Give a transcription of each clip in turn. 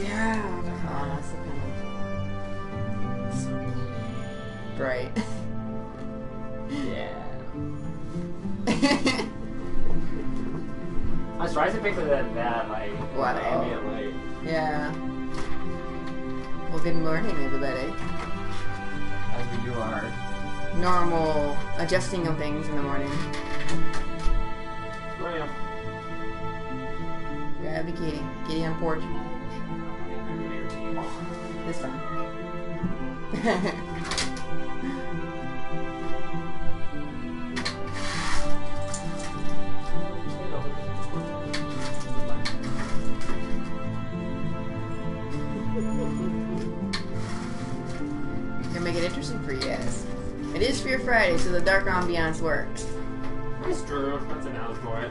Yeah! Oh, that's the kind of bright. Yeah. I was surprised to pick that that like Wow. Uh, ambient light. yeah. Well, good morning, everybody. As we do our Normal adjusting of things in the morning. Oh, well, Grab the kitty. Kitty on porch. This time. Gonna make it interesting for you guys. It is Fear Friday, so the dark ambiance works. It's true. That's an out for it.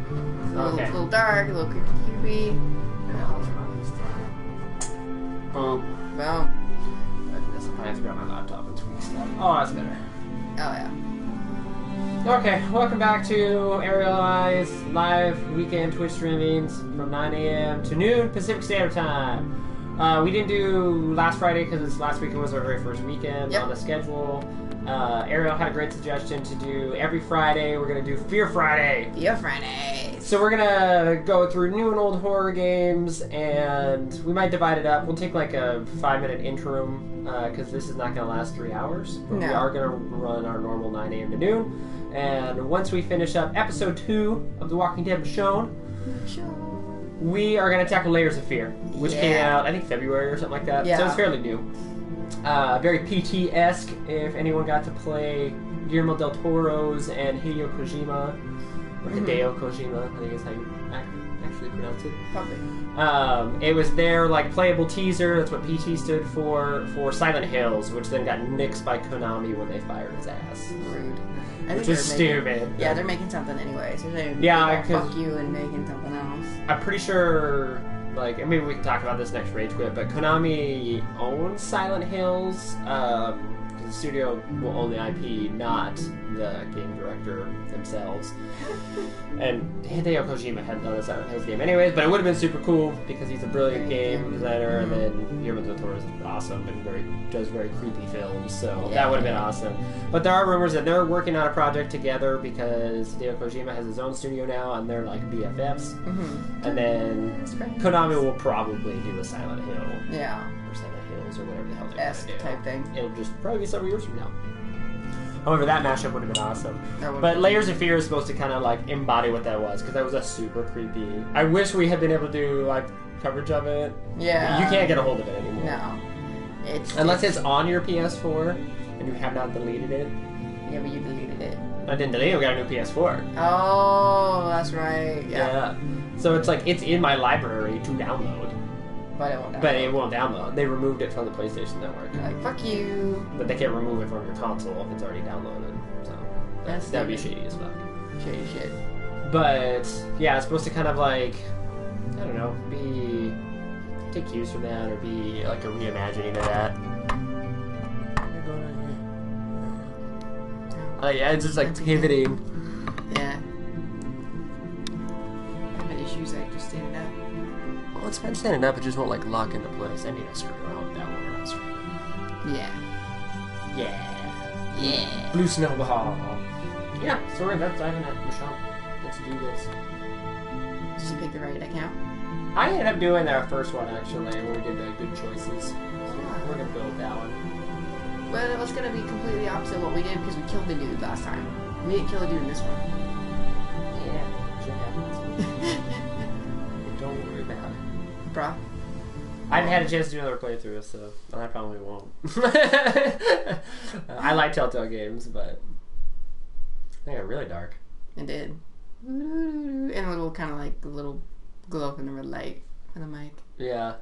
A little, Okay. little dark, a little creepy, creepy. Boom. Boom. I have to grab my laptop and tweak stuff. Oh, that's better. Oh yeah. Okay, welcome back to Aerial Eyes live weekend Twitch streamings from 9 a.m. to noon Pacific Standard Time. Uh, we didn't do last Friday because last weekend was our very first weekend Yep. on the schedule. Uh, Ariel had a great suggestion to do every Friday. We're gonna do Fear Friday. Fear Fridays. So we're gonna go through new and old horror games, and we might divide it up. We'll take like a five-minute interim because this is not gonna last three hours. But we are gonna run our normal 9 a.m. to noon, and once we finish up episode two of The Walking Dead Michonne, we are gonna tackle Layers of Fear, which came out I think February or something like that. So it's fairly new. Uh, very PT-esque. If anyone got to play Guillermo del Toro's and Hideo Kojima. Hideo Kojima, I think is how you actually pronounce it. Probably. Um, it was their like playable teaser. That's what PT stood for for Silent Hills, which then got nixed by Konami when they fired his ass, Rude. I which is they're making- stupid. Yeah, they're making something anyway. So they're Yeah, they're gonna 'cause- fuck you and making something else. I'm pretty sure, like, and maybe we can talk about this next Rage Quit, but Konami owns Silent Hills. Um, 'cause the studio will own the IP, not the game director themselves. And Hideo Kojima hadn't done a Silent Hills game anyways, but it would have been super cool because he's a brilliant game designer, and then Guillermo del Toro is awesome and very does very creepy films, so Yeah. that would have been awesome. But there are rumors that they're working on a project together because Hideo Kojima has his own studio now, and they're like BFFs. Mm-hmm. And then Konami will probably do a Silent Hill Yeah, or Or whatever the hell they're S gonna do. type thing. It'll just probably be several years from now. However, that mashup would have been awesome. But Layers of Fear is supposed to kind of like embody what that was because that was a super creepy. I wish we had been able to do like coverage of it. yeah. You can't get a hold of it anymore. No. It's Unless it's on your PS4 and you have not deleted it. yeah, but you deleted it. I didn't delete it. We got a new PS4. Oh, that's right. Yeah, So it's like it's in my library to download, but it won't. but download. it won't download. They removed it from the PlayStation Network. Like fuck you. But they can't remove it from your console if it's already downloaded. So That's that'd be shady as fuck. Shady shit. But yeah, it's supposed to kind of like I don't know, be take cues from that or be like a reimagining of that. Uh, yeah, it's just like pivoting. Yeah. I've had issues like just standing up. Well, it's been standing up, it just won't like lock into place. I need to screw around with that one. We're not screwing. Yeah. Yeah. Yeah. Blue snowball. Yeah, sorry, that's I haven't had Michelle. Let's do this. Did you pick the right account? I ended up doing that first one actually, where we did the good choices. We're gonna build that one. Well, it was gonna be completely opposite of what we did because we killed the dude last time. We didn't kill a dude in this one. Yeah, shit happens. Bruh. I haven't had a chance to do another playthrough, so I probably won't. I like Telltale games, but they got really dark. It did. And a little kind of like a little glow up in the red light for the mic. Yeah.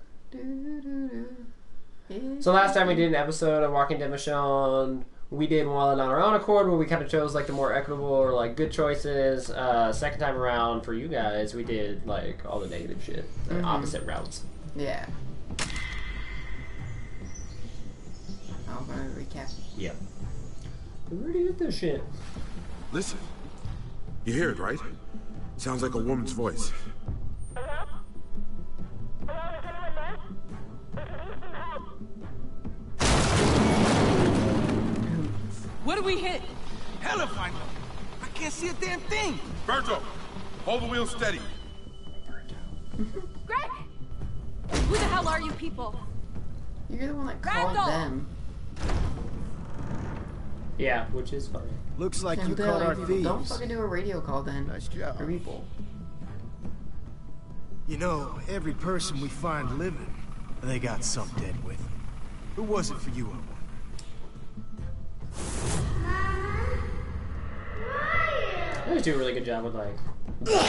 So last time we did an episode of Walking Dead Michonne, we did one on our own accord where we kind of chose like the more equitable or like good choices. Uh, second time around for you guys, we did like all the negative shit, the Mhm. opposite routes. Yeah. I'm gonna recap. Yep. We already did this shit. Listen. You hear it, right? Sounds like a woman's voice. Do we hit? Hell if I know. I can't see a damn thing. Virgil, hold the wheel steady. Greg! Who the hell are you people? You're the one that called them. Yeah, which is funny. Looks like Can't you tell caught our people. Don't thieves. fucking do a radio call then. Nice job. For people. You know, every person we find living, they got some dead with them. Who was it for you, I wonder? They always do a really good job with like They really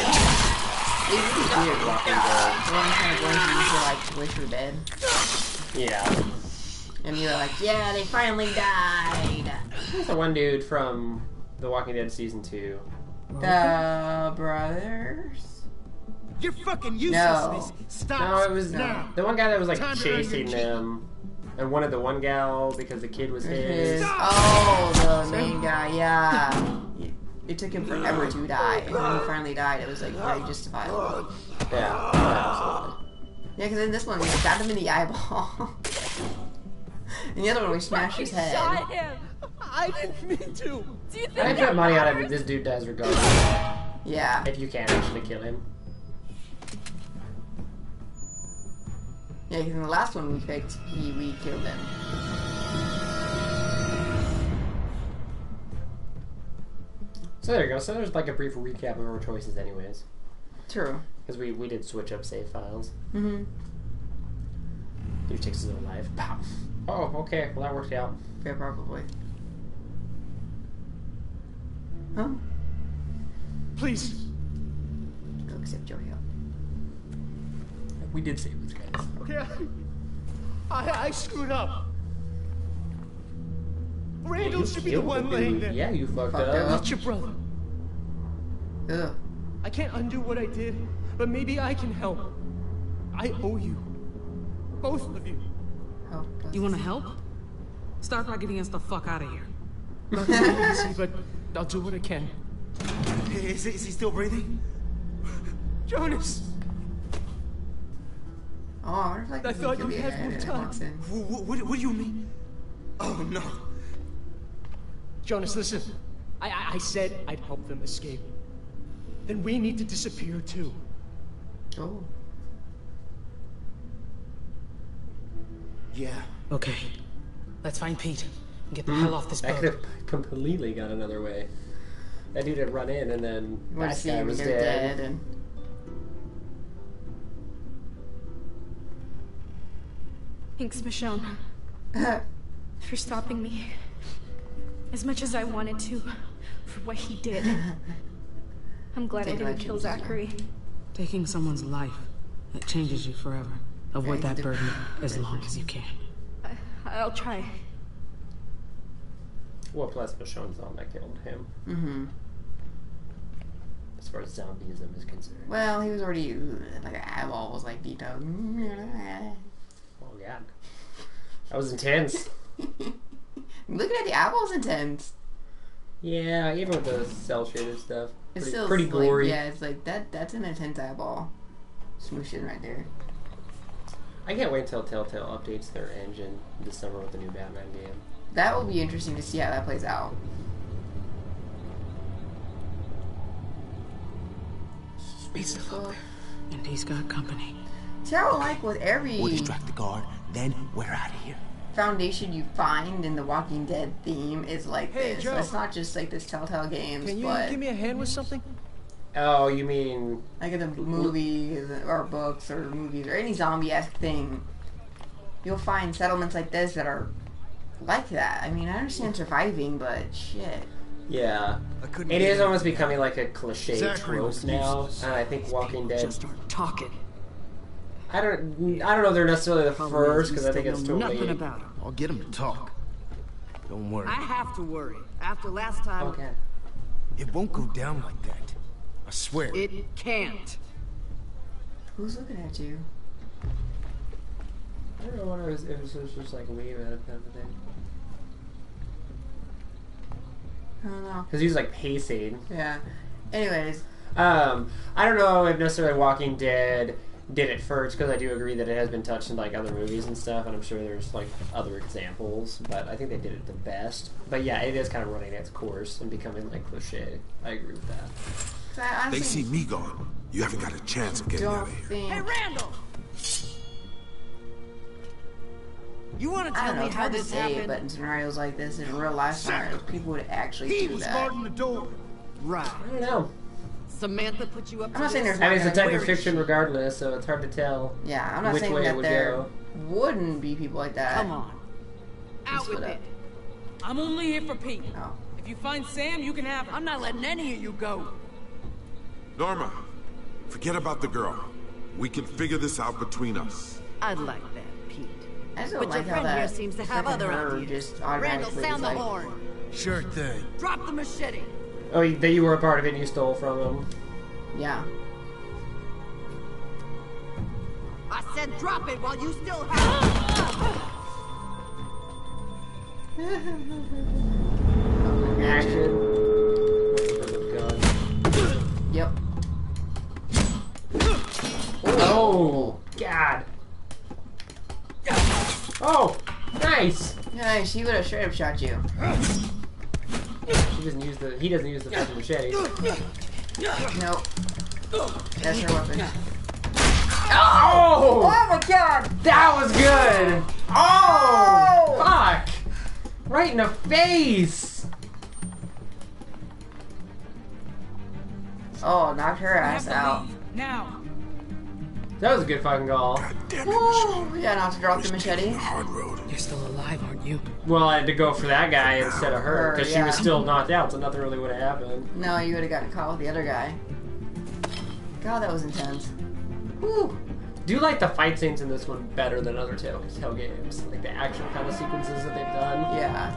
do. walking dead. The one kind of ones you usually like wish were dead. Yeah. And you're like, yeah, they finally died. There's the one dude from The Walking Dead season two. The brothers? You're fucking No. useless. Stop. No, it was now. the one guy that was like Time to earn your chasing keep. them and wanted the one gal because the kid was mm-hmm. his. His, oh, the main guy, yeah. It took him forever to die, and when he finally died, it was like very justifiable. Yeah, absolutely. Yeah, because in this one, we stabbed him in the eyeball. and the other one, we smashed his head. Shot him! I didn't mean to. Do you think I put money on it, but this dude dies regardless. Yeah. if you can't actually kill him. Yeah, because in the last one we picked, he, we killed him. So there you go. So there's like a brief recap of our choices, anyways, True. because we we did switch up save files. Mm-hmm. Dude takes his own life. Pow. Oh, okay. Well, that worked out. Yeah, probably. Huh? Please. Go accept your help. We did save these guys. Okay, I, I, I screwed up. Randall should be the one dude. laying there. Yeah, you fucked, Fucked up. up. Not your brother. Yeah. I can't undo what I did, but maybe I can help. I owe you. Both of you. Help us. You want to help? Start by getting us the fuck out of here. Not too easy, but I'll do what I can. Is, is he still breathing? Jonas! Oh, I wonder if like I thought you the had more and time. What, what, what do you mean? Oh no. Jonas, listen. I, I, I said I'd help them escape. Then we need to disappear too. Oh. Yeah. Okay. Let's find Pete and get the hmm. hell off this boat. I could have completely gone another way. That dude had run in, and then We're that guy was they're dead. dead and Thanks, Michonne, for stopping me. As much as I wanted to, for what he did. I'm glad I didn't kill Zachary. Taking someone's life, it changes you forever. Avoid that burden as long as you can. I, I'll try. Well, plus Michonne's the one that killed him, Mm-hmm. as far as zombieism is concerned. Well, he was already like an eyeball was like detailed. Oh god, that was intense. Looking at the eyeballs intense. Yeah, even with the cell shaded stuff, It's pretty, still pretty like, gory. yeah, it's like that. That's an intense eyeball. Smooshing right there. I can't wait until Telltale updates their engine this summer with the new Batman game. That will be interesting to see how that plays out. He's still up there. And he's got company. See, I would like with every We'll distract the guard, then we're out of here. foundation you find in the Walking Dead theme is like Hey, this. Joe. It's not just like this Telltale games, Can you but give me a hand with something? Oh, you mean like in the movies or books or movies or any zombie-esque thing, you'll find settlements like this that are like that. I mean, I understand surviving, but shit. yeah? I couldn't It get is in. almost becoming like a cliche Zachary trope now, and I think Walking Dead. Just start talking. I don't. I don't know. if They're necessarily the Problem first because I think it's know totally. nothing about him. I'll get him to talk. Don't worry. I have to worry. After last time, Okay. It won't go down like that. I swear. it can't. Who's looking at you? I don't know what it was. If it was just like wave at it kind of thing. I don't know. Because he was like pacing. Yeah. Anyways, Um, I don't know if necessarily Walking Dead did it first because I do agree that it has been touched in like other movies and stuff, and I'm sure there's like other examples, but I think they did it the best. But yeah, it is kind of running its course and becoming like cliche. I agree with that. I They see me gone. You haven't got a chance of getting out of here. think. Randall! You want to tell know. me It's how hard to this say, happened? but in scenarios like this, in real life scenarios, people would actually He do was that. guarding the door. Right. I don't know. Samantha put you up I'm to not saying this? there's I mean, it's a type of fiction regardless, so it's hard to tell. Yeah, I'm not which saying way it that would there go. wouldn't be people like that. Come on. Out with it. I'm only here for Pete. Oh. If you find Sam, you can have him. I'm not letting any of you go. Norma, forget about the girl. We can figure this out between us. I'd like that, Pete. I just don't But like your how friend here seems to have frickin' other her ideas. just Randall, sound the like, horn. Sure thing. Drop the machete. Oh, that you were a part of it and you stole from him. Yeah. I said drop it while you still have Action. Gun. Yep. Oh, God. Oh, nice. Nice. He would have straight up shot you. He doesn't use the. He doesn't use the fucking machete. Nope. That's her weapon. Oh! Oh my god! That was good! Oh! oh! Fuck! Right in the face! Oh, knocked her ass out. Now. That was a good fucking call. Damn it, Woo! Yeah, not to drop the machete. hard road. You're still alive, aren't you? Well, I had to go for that guy instead of her Her, because she was still knocked out, so nothing really would have happened. No, you would have gotten caught with the other guy. God, that was intense. Whew. Do you like the fight scenes in this one better than other Telltale games? Like the action kind of sequences that they've done? Yeah.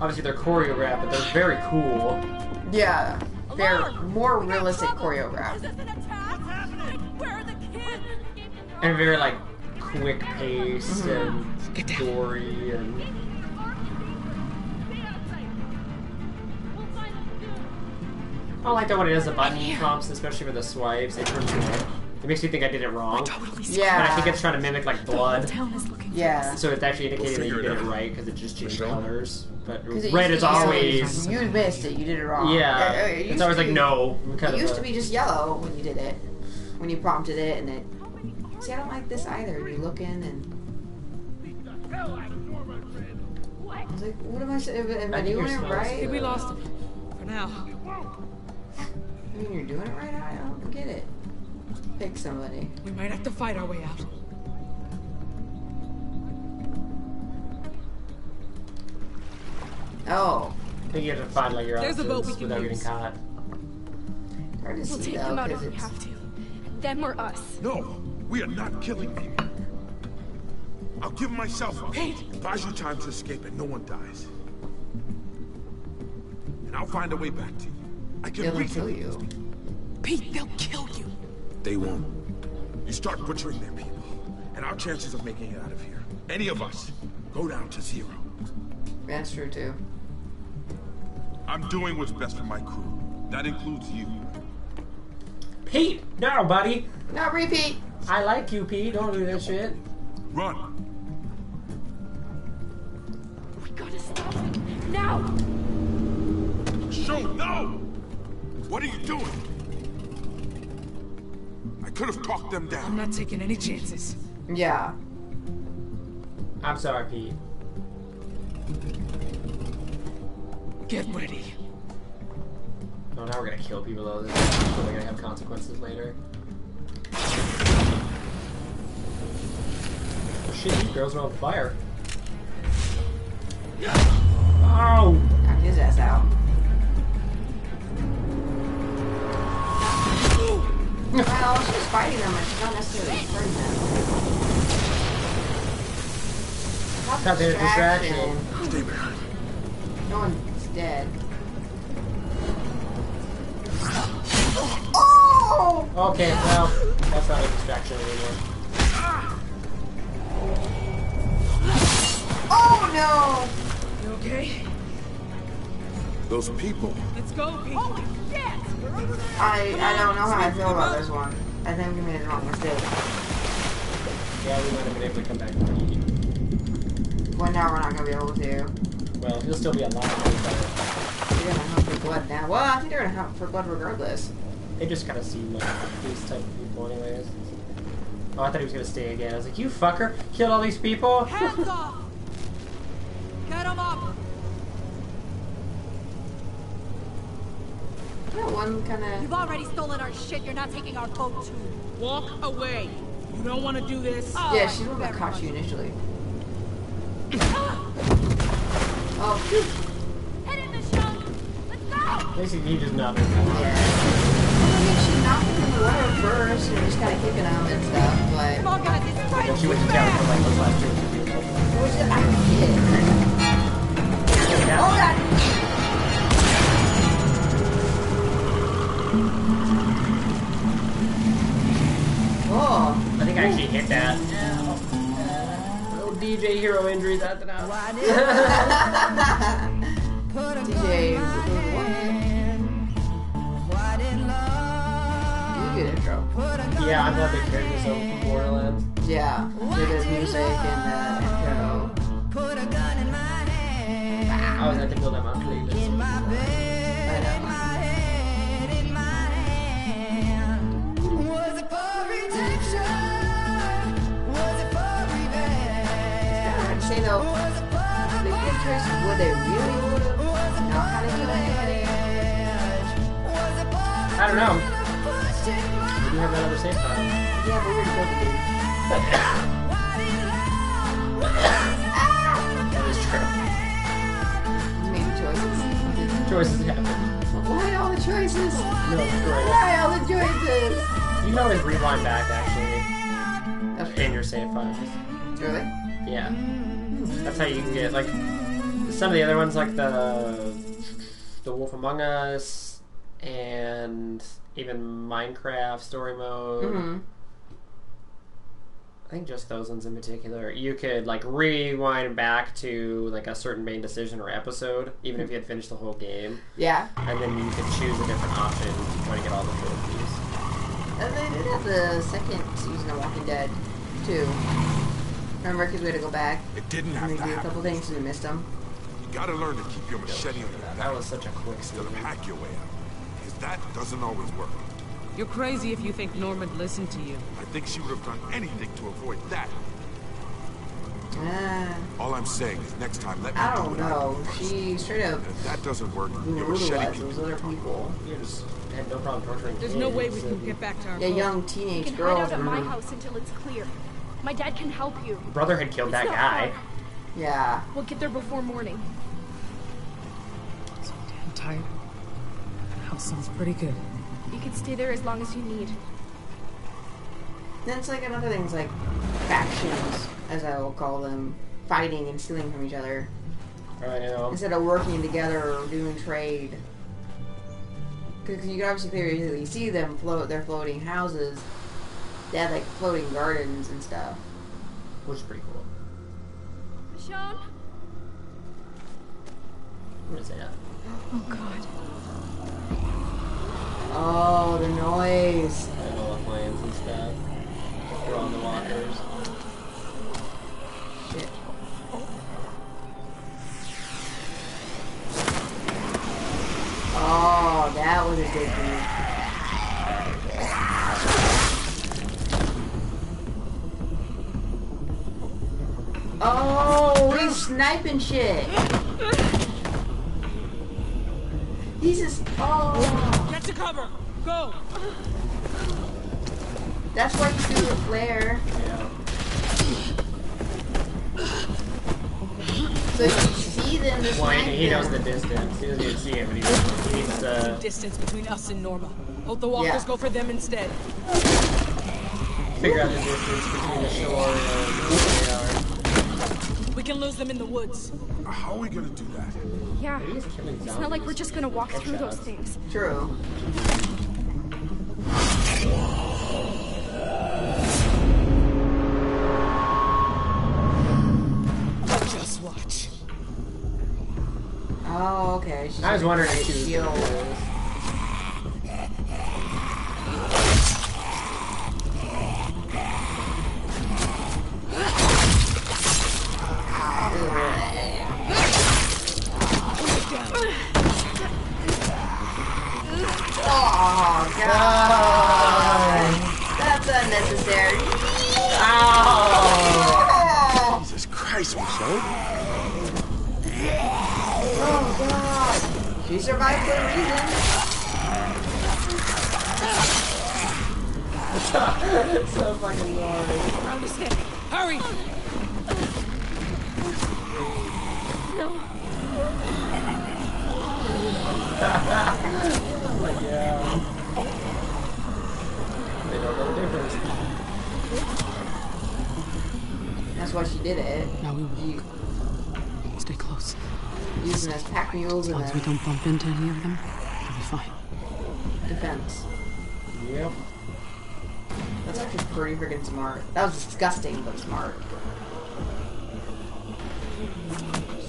Obviously, they're choreographed, but they're very cool. Yeah. They're Alarm! more We're realistic trouble. choreographed. And very, like, quick paced and Get down. gory and. I don't like that when it does the button prompts, especially for the swipes. It turns It makes me think I did it wrong. Totally Yeah. But I think it's trying to mimic like blood. town is looking Yeah. So it's actually indicating that you figure it did it right because it just changed Michelle? colors. But 'Cause it red used is always. You missed it. You did it wrong. yeah. Uh, it It's always to like be- no. Kind It of used a- to be just yellow when you did it. When you prompted it and it. See, I don't like this either. You're looking and. I was like, what am I saying? Am I, I doing you're uh, it supposed right? We lost him. For now. I mean, you're doing it right. Now? I don't get it. Pick somebody. We might have to fight our way out. Oh, I think you have to find like your There's a boat we options can without use. getting caught. hard to We'll see take though, them out if we have to. Them or us. No, we are not killing people. I'll give myself up. Pete! Buys you time to escape and no one dies. And I'll find a way back to you. I can They'll reach kill you. Pete, they'll kill you. They won't. You start butchering their people, and our chances of making it out of here, any of us, go down to zero. That's true too. I'm doing what's best for my crew. That includes you. Pete, no, buddy. Not repeat. I like you, Pete. Don't do that shit. Run. We gotta stop him. Now! Shoot, no! What are you doing? I could have talked them down. I'm not taking any chances. Yeah. I'm sorry, Pete. Get ready. Oh, now we're gonna kill people though. This is probably gonna have consequences later. Shit, these girls are on fire. Oh! Knock his ass out. well, she's fighting them, but she's not necessarily hurting them. How's Cut the the distraction. Stay behind. No one's dead. Oh! Okay, well, that's not a distraction anymore. Oh no! You okay? Those people. Let's go, Pete. I I don't know how I feel about this one. I think we made a wrong mistake. Yeah, we might have been able to come back and eat. Well, now we're not gonna be able to. Well, he'll still be alive. but They're gonna hunt for blood now. Well, I think they're gonna hunt for blood regardless. They just kind of seem like these type of people, anyways. Oh, I thought he was gonna stay again. I was like, you fucker, killed all these people. Hands off! Get him up! That one kind of. You've already stolen our shit. You're not taking our boat too. Walk away. You don't want to do this. Oh, Yeah, she's the one that caught you initially. Oh, phew. Hit it, Michonne! Let's go! Basically, he just nothing. yeah. I mean, she knocked him in the water first, and just kind of kicking him and stuff, but. Come on, guys, it's right And she went to town for like those last two or three people. What was it? I forget. Yeah. Oh, Oh. I think I actually hit that. Little DJ hero injuries at the now. DJ. You good intro. Yeah, I'm not the character so from Borderlands. Yeah. With his music and uh, I was at the build up my playlist. I know. I'd say though, the good choice would they really would have not had to kill anybody? I don't know. We do have that other save file. Yeah, but we're already killed choices. Happen. Why all the choices? No, great. Why all the choices? You can always rewind back actually That's in your save files. Really? Yeah. That's how you can get like some of the other ones like the the Wolf Among Us and even Minecraft story mode. Mm-hmm. I think just those ones in particular. You could like rewind back to like a certain main decision or episode, even if you had finished the whole game, Yeah. and then you could choose a different option to try to get all the trophies. And they did have the second season of Walking Dead, too. Remember, because we had to go back It didn't and have they to do a couple things because we missed them. You gotta learn to keep your machete on your That was such a quick instead scene. of hack your way out. Because that doesn't always work. You're crazy if you think Norman listened to you. I think she would have done anything to avoid that. Uh, All I'm saying is next time let me I do don't what I know. do first. She straight up And if that doesn't work, your machete brutalized can those other people. You just had no problem torturing There's no way we can get back to our Yeah, boat. young You teenage can hide out at my house until it's clear. My dad can help you. Brother had killed It's that guy. far. Yeah. We'll get there before morning. So damn tired. House sounds pretty good. You can stay there as long as you need. Then it's like another thing's like factions, as I will call them, fighting and stealing from each other I know. instead of working together or doing trade. Because you can obviously clearly see them float their floating houses. They have like floating gardens and stuff. Which is pretty cool. Michonne? What is that? Oh god. Oh, the noise. I know the planes and stuff. They're on the walkers. Shit. Oh, that was a good move. Oh, he's sniping shit. He's just. Oh. Get to cover. Go. That's why you do the flare. Yeah. So you see them just Well, he, he knows the distance. He doesn't even see it, but he knows he needs to Distance between us and Norma. Hope the walkers Yeah. go for them instead. figure out the distance between the shore and where they are. We can lose them in the woods. How are we gonna do that? Yeah. Maybe he's It's not like we're just gonna walk through those things. True. Just watch. Oh, okay. She's I was wondering try if to she was we don't bump into any of them, we'll be fine. defense. Yep. That's actually pretty freaking smart. That was disgusting, but smart.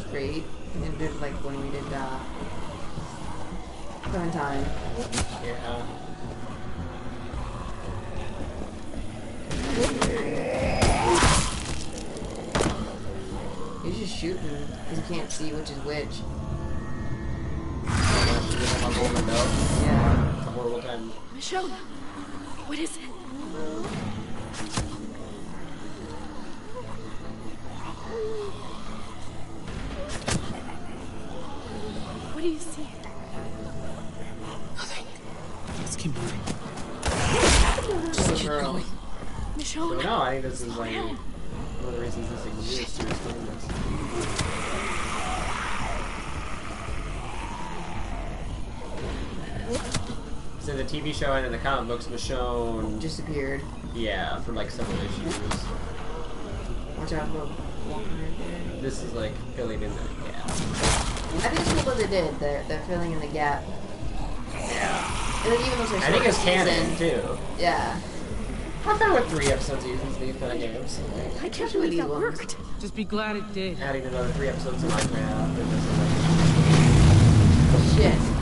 Straight. And did like when we did uh Clementine. Yeah. He's just shooting because he can't see which is which. Yeah. It's a horrible time. Michonne, what is it? TV show and in the comic books was shown, Disappeared. yeah, for like several issues. Watch out for walking right there. This is like filling in the gap. I think it's cool what they did. They're, they're filling in the gap. Yeah. And then even though it's a I think it's short canon too. Yeah. I'm fine with three episodes seasons of these kind of games. I can't Especially believe these that ones. worked. Just be glad it did. Adding another three episodes of Minecraft and Shit.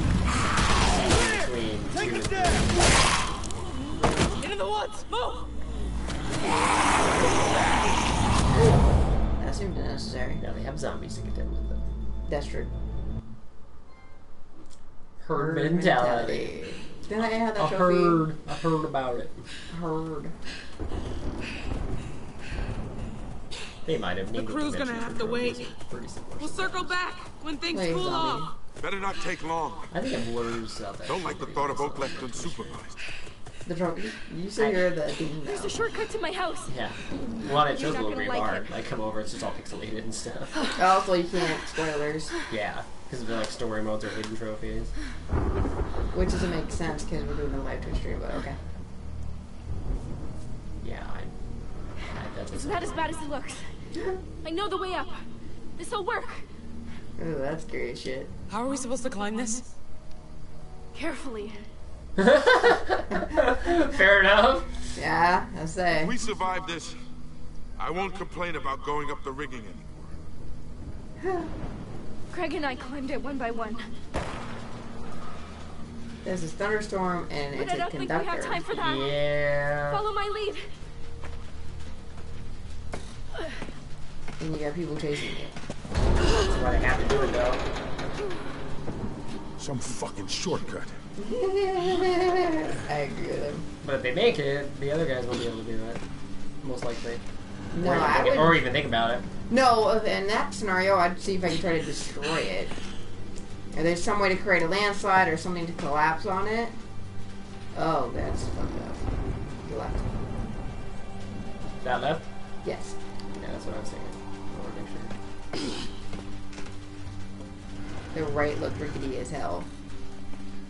Seemed unnecessary. Now they have zombies to contend with them. That's true. Herd mentality. Didn't I have that I trophy? heard. I heard about it. Heard. They might have. needed The crew's gonna have to wait. reason. Pretty simple. We'll circle back when things Wait, cool zombie. off. Better not take long. I think it blurs out that. Don't like the thought of Oak left unsupervised. The trophy. You say you're the thing There's now. a shortcut to my house. Yeah. Well, it shows a little gonna green like bar. it. Like, come over, it's just all pixelated and stuff. Also, you can't spoilers, yeah. Because they're like story modes or hidden trophies. which doesn't make sense because we're doing a live Twitch stream. But okay. Yeah, I. I that's It's not as bad as it looks. I know the way up. This'll work. Ooh, that's scary shit. How are we supposed to climb this? Carefully. Fair enough. Yeah, I say. If we survive this, I won't complain about going up the rigging anymore. Greg and I climbed it one by one. There's this thunderstorm and But it's I a don't think we have time for that. Yeah. Follow my lead. And you got people chasing you. That's why they have to do it though. Some fucking shortcut. I agree with him. But if they make it, the other guys won't be able to do it. Most likely. No, or, even I think, would. or even think about it. No, in that scenario, I'd see if I could try to destroy it. If there's some way to create a landslide or something to collapse on it. Oh, that's fucked up. Left. That left? Yes. Yeah, that's what I was thinking. I want to make sure. The right looked rickety as hell.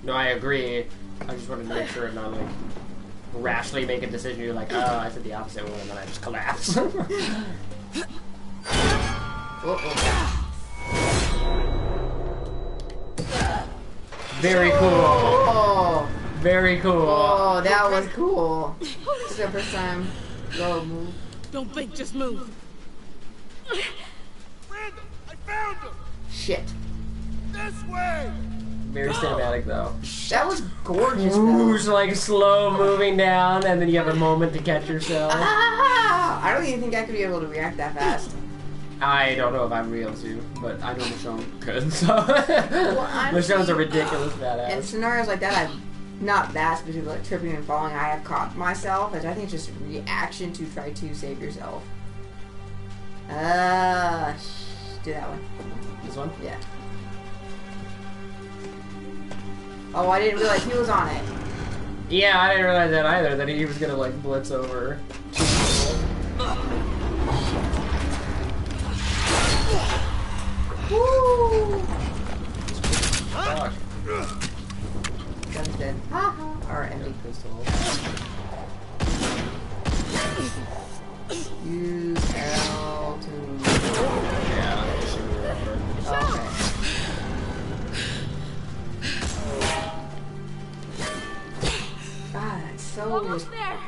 No, I agree. I just wanted to make sure I'm not like rashly make a decision. You're like, oh, I said the opposite one, and then I just collapse. Oh, oh. Very cool. Oh, Very cool. oh, that was cool. It's the first time. Go move. Don't think, just move. Randall, I found him! Shit. This way! Very cinematic though. That was gorgeous. Who's like slow moving down, and then you have a moment to catch yourself. Ah! I don't even think I could be able to react that fast. I don't know if I'm real to, but I know Michonne could. So honestly, Michonne's a ridiculous In badass. scenarios like that, I've not that specific, like tripping and falling. I have caught myself, which I think is just reaction to try to save yourself. Uh, do that one. This one? Yeah. Oh, I didn't realize he was on it. Yeah, I didn't realize that either. That he was gonna like blitz over. Woo! Fuck. Gun's dead. Ha. Or empty. Pistol. Use L to. Yeah, shoot me over. Okay. So. Almost there.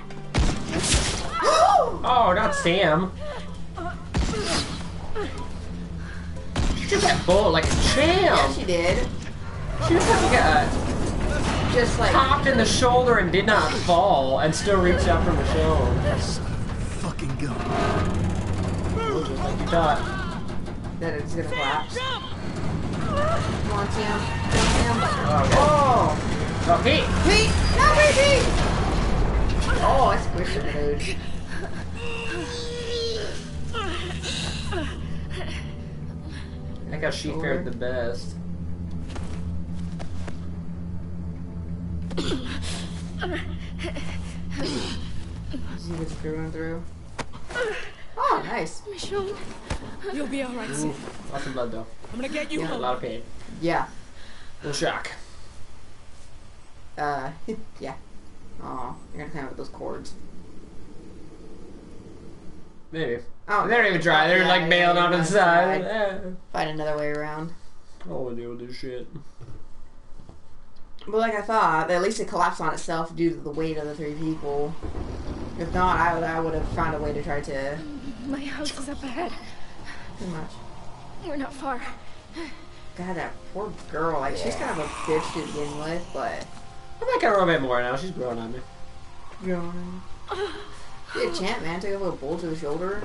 Oh, not Sam. She took that bullet like a Yeah, she did. She was like uh, Just like. popped in the shoulder and did not fall, and still reached out for Michonne. Fucking gun. Just like you thought. That it's gonna collapse. Come on, Sam. Come on, Sam. Okay. Oh! Oh, Oh, I squished. I think how she fared the best. See what's going through. Oh, nice. Michonne. You'll be alright soon. Oof, lots of blood though. I'm gonna get you A home. lot of pain. Yeah. A little shock. Uh, yeah. Oh, you're gonna climb up those cords. Maybe. Oh, They don't even try. They're yeah, like yeah, bailing yeah, on the side. yeah. Eh. Find another way around. Oh, don't want to deal with this shit. But like I thought, at least it collapsed on itself due to the weight of the three people. If not, I would I would have found a way to try to My house is up ahead. pretty much. We're not far. God, that poor girl. Like she's kind of a bitch to begin with, but I like her a little bit more now. She's growing on me. growing. Yeah, champ man took a little bullet to the shoulder.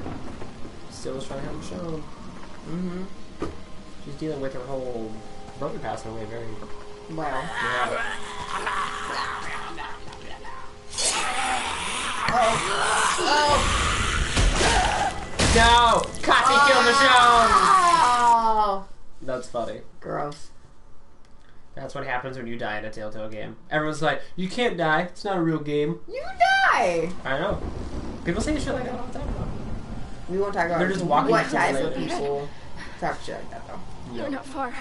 Still was trying to have a show. Mm-hmm. She's dealing with her whole brother passing away very. Well. Yeah. No! Kathy killed Michonne! Oh, That's funny. gross. That's what happens when you die in a Telltale game. Everyone's like, you can't die. It's not a real game. You die. I know. People say shit like that all the time. We won't talk about They're just walking what simulators. type of people talk shit like that though. We're not far.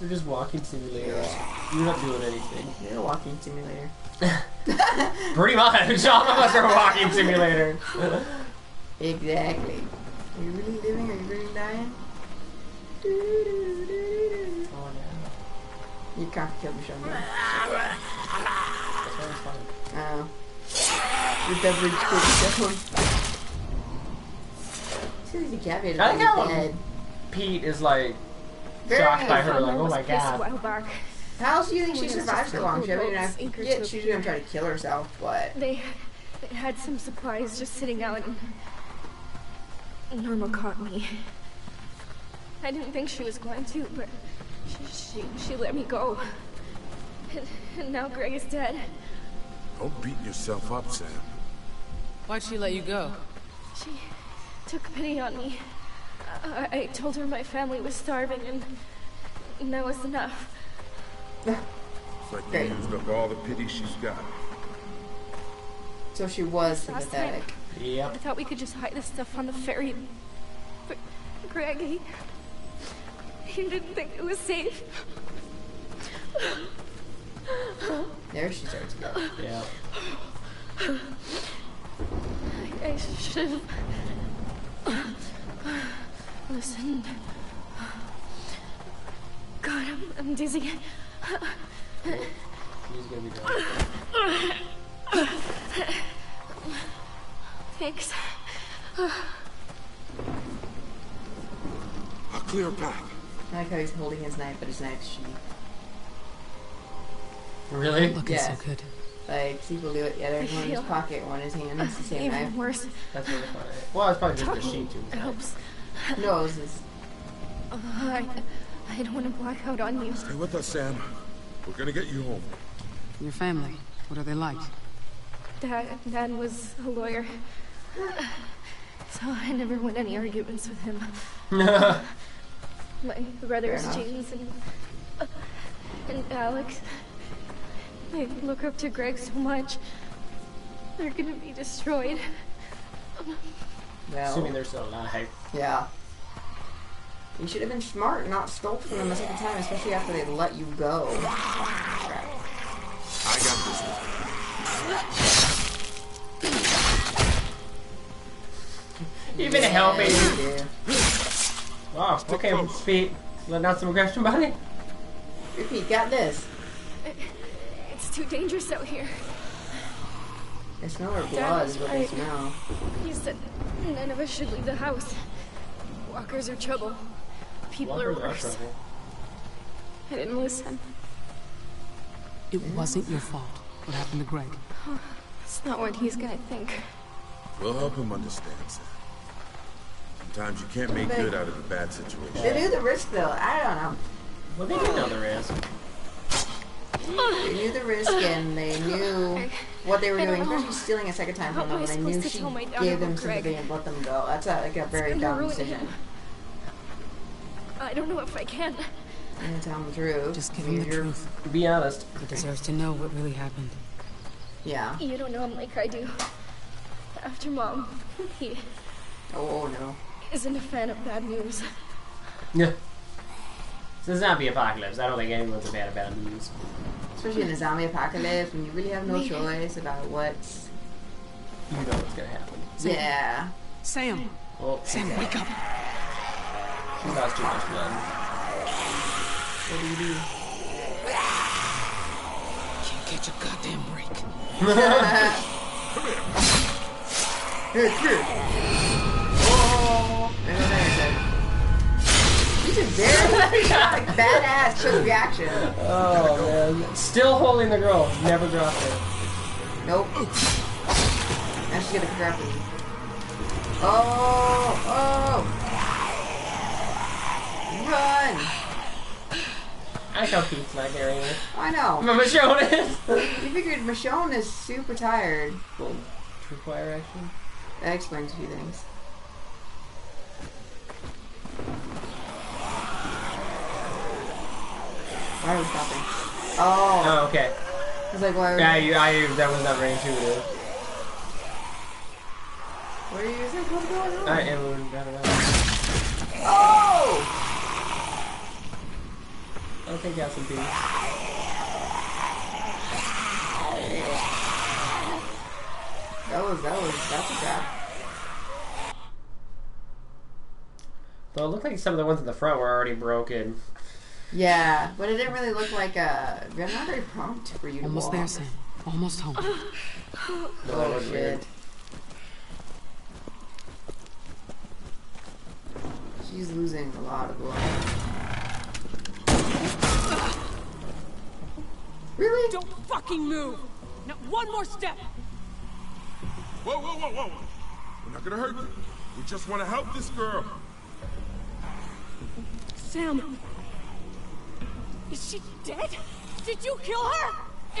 They're just walking simulators. You're not doing anything. You're a walking simulator. Pretty much. All of us are walking simulators. Exactly. Are you really living? Are you really dying? Oh, yeah. You can't kill me, Sean. That's why it's fun. Oh. The beverage could down. As soon as he decapitated I like how- his. Pete is like Very shocked by her, like, oh my god. while back. How else do you think she When survived so long? She, oh, I little mean, I boat's get she's gonna try to kill herself, but They, they had some supplies just sitting out and Norma caught me. I didn't think she was going to, but she, she, she let me go. And, and now Greg is dead. Don't beat yourself up, Sam. Why'd she let you go? She took pity on me. I, I told her my family was starving and, and that was enough. It's like you used up all the pity she's got. so she was sympathetic. sympathetic. I thought we could just hide this stuff on the ferry. But Greg, he, he didn't think it was safe. There she starts to go. Yeah. I should have listened. God, I'm, I'm dizzy. He's gonna be done. Thanks. A clear path. I like how he's holding his knife, but his knife's sheath. Really? Looking Yeah. so good. Like people do it. Yeah, there's I one in his pocket, one in his hand. It's the same Even knife. worse. That's really funny. Well, it's probably just the Talking sheet too. helps. No, it's his. Uh, I, I don't want to black out on you. Stay with us, Sam. We're gonna get you home. Your family, what are they like? Dad, Dad was a lawyer. So I never win any arguments with him. yeah. My brothers, enough. James and uh, and Alex, they look up to Greg so much. They're gonna be destroyed. Well, Assuming they're still alive. yeah. You should have been smart and not stole from them a second time, especially after they let you go. Crap. I got this one. Even helping. Yeah. Ah, wow. Okay, close. Pete. Letting out some aggression, buddy. Repeat, got this. It's too dangerous out here. They smell her blood is what they right. smell. You said none of us should leave the house. Walkers are trouble. People are Walkers are worse. trouble. I didn't listen. It wasn't your fault. What happened to Greg? It's not what he's gonna think. We'll help him understand, Sam. Sometimes you can't make good out of a bad situation. They knew the risk though. I don't know. Well, they did know the risk. They knew the risk and they knew what they were doing, know. especially stealing a second time from them. And they knew supposed to she tell my daughter gave them about Greg? sympathy and let them go. That's a, like a very gonna dumb decision. him. I don't know if I can. I'm gonna tell them the truth. Just give him the You're- truth. To be honest. He deserves to know what really happened. Yeah. You don't know him like I do. After mom, he Oh, oh no. Isn't a fan of bad news. Yeah. It's a zombie apocalypse. I don't think anyone's a fan of bad news. Especially in a zombie apocalypse when you really have no choice about what's. You know what's gonna happen. Yeah. Sam! Oh, Sam, wake up! she lost too much blood. What do you do? Can't catch a goddamn break. Come Here, Hey, here. These are very like, badass quick reaction. Oh man. Still holding the girl. Never dropped her. Nope. Now she's gonna grab me. Oh, oh. Run. I how Pete's not carrying her. I know. But Michonne is. You figured Michonne is super tired. Well, True fire action. That explains a few things. Why are we stopping? Oh, Oh, okay. I was like, why are Yeah, you, I, that was not very intuitive. What are you like, what's going on? I, it I don't know. Oh! I'll take out some Pete. That was, that was, that's a trap. Though it looked like some of the ones in the front were already broken. Yeah, but it didn't really look like a. They're not very prompt for you to Almost walk. there, Sam. Almost home. No, oh, that Oh was weird. shit. She's losing a lot of blood. Really? Don't fucking move! Not one more step! Whoa, whoa, whoa, whoa! We're not gonna hurt you. We just want to help this girl. Sam! Is she dead? Did you kill her?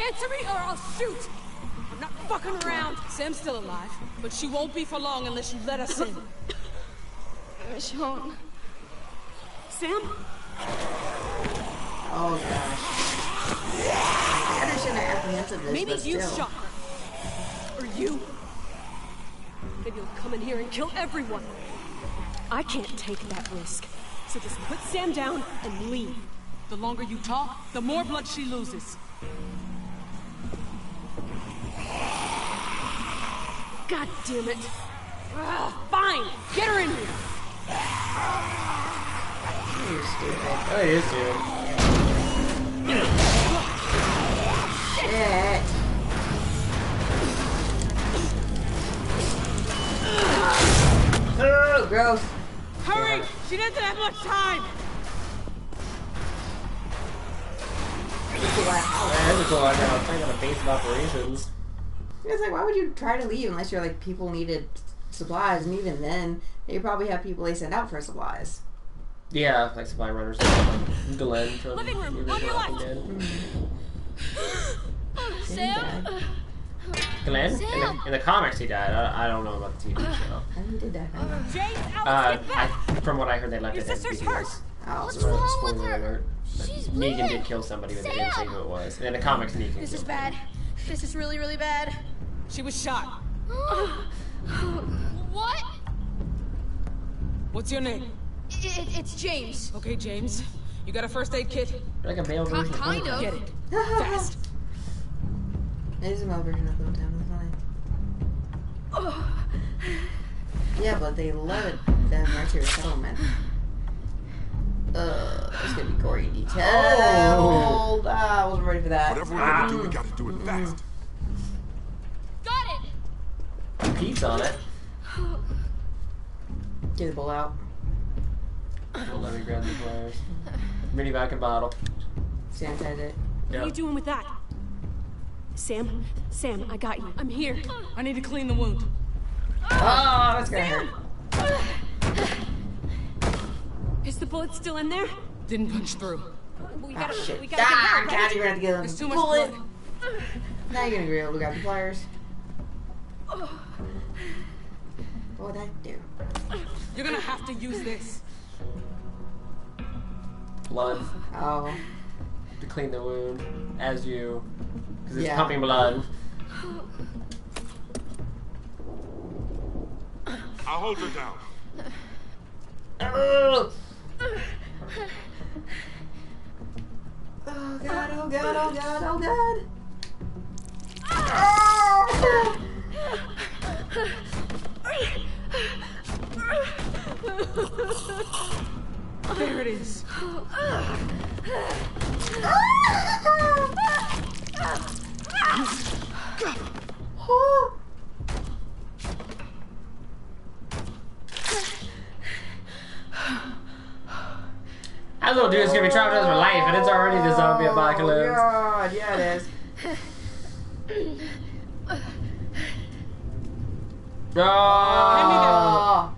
Answer me or I'll shoot! I'm not fucking around! Sam's still alive, but she won't be for long unless you let us in. Michonne. Sam? Oh gosh. I understand the apprehensive this, Maybe but you still. shot her. Or you. Maybe you'll come in here and kill everyone. I can't take that risk. So just put Sam down and leave. The longer you talk, the more blood she loses. God damn it. Ugh, fine, get her in here. Oh, You're stupid. Oh, it is, dude. Shit. Oh, gross. Hurry! She doesn't have much time! Wow. Yeah, that's a cool. I was thinking on a base of operations. It's like, why would you try to leave unless you're like people needed supplies, and even then, they probably have people they send out for supplies. Yeah, like supply runners. Glenn from Living room, the on your original left. Walking Dead. Sam? Glenn? In the, in the comics, he died. I, I don't know about the TV show. I think he did that. James, Alex, Uh, get back! I, from what I heard, they left Your it as sister's ambiguous. hurt. Oh, What's So, wrong with spoiler her? alert. But She's Negan bleeding. did kill somebody, but they didn't say who it was. In the comics, Negan This is killed bad. This is really, really bad. She was shot. what? What's your name? It, it's James. Okay, James. You got a first aid kit? Like a male version of kind of. Get it. Fast. It is a male version of Boomtown. That's funny. Yeah, but they let it them right to your settlement. Uh, it's gonna be gory and detailed. Oh. Ah, I wasn't ready for that. Whatever we're gonna do, we gotta do it fast. Got it. Pete's on it. Get the bowl out. Well, let me grab the pliers. Mini vac and bottle. Sanitize it. What are you doing with that? Sam? Sam, I got you. I'm here. I need to clean the wound. Oh, that's gonna hurt. Is the bullet still in there? Didn't punch through. We Ah, gotta, shit. we gotta Ah, get God, back. you're gonna have to get them. There's too much Pull it. blood. Now you're gonna be able to grab the pliers. What would that do? You're gonna have to use this. Blood Oh, to clean the wound as you. Because it's Yeah. pumping blood. I'll hold her down. Oh god, oh god, oh god, oh god. There it is. That little dude's gonna be traumatized for life, and it's already the zombie apocalypse. Oh apocalypse. god, yeah it is. Oh,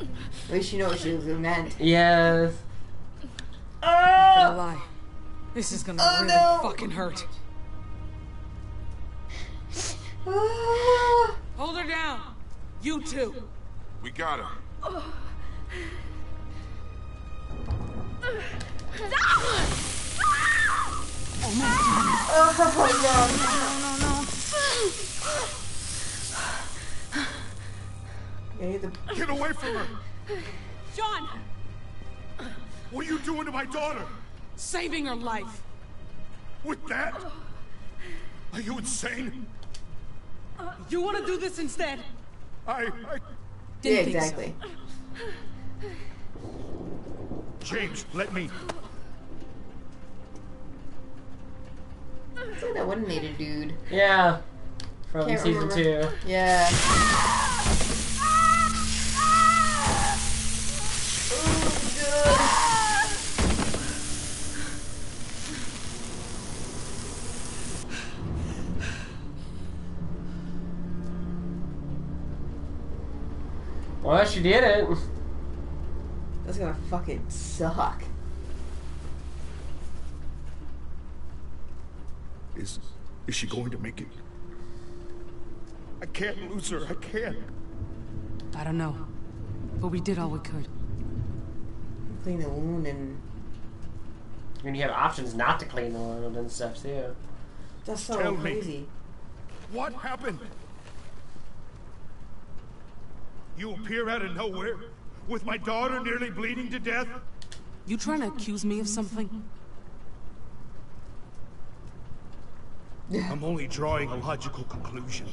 At least you know what she was meant. yes. Oh! Gonna lie. This is gonna Oh, really no. fucking hurt. Ah. Hold her down. You too. We got her. Yeah, you the Get away from her! John, What are you doing to my daughter? saving her life. With that? Are you insane? You want to do this instead? I, I... Didn't think so. Exactly. James, let me. It's like that one native dude. Yeah. From Can't season remember. two. Yeah. Well, she did it. That's gonna fucking suck. Is... is she going to make it? I can't lose her. I can't. I don't know. But we did all we could. Clean the wound and I mean, you have options not to clean the wound and stuff too. that's so Tell me. crazy. What happened? You appear out of nowhere, with my daughter nearly bleeding to death? You trying to accuse me of something? I'm only drawing a logical conclusion.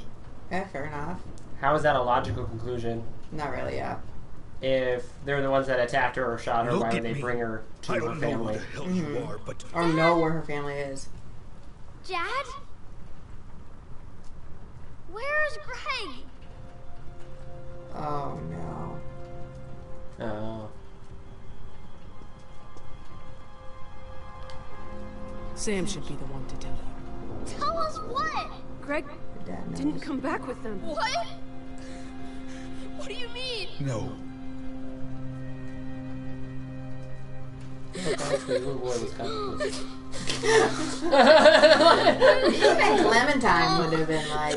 Yeah, fair enough. How is that a logical conclusion? Not really, yeah. If they're the ones that attacked her or shot her, Look why at would they me. bring her to I her don't know who family? the hell you mm-hmm. are, but Or know where her family is. Dad? Where's Greg? Oh no. Oh. Sam should be the one to tell you. Tell us what? Greg Your dad knows. didn't come back with them. What? What do you mean? no. Honestly, little boy was Even Clementine would have been like,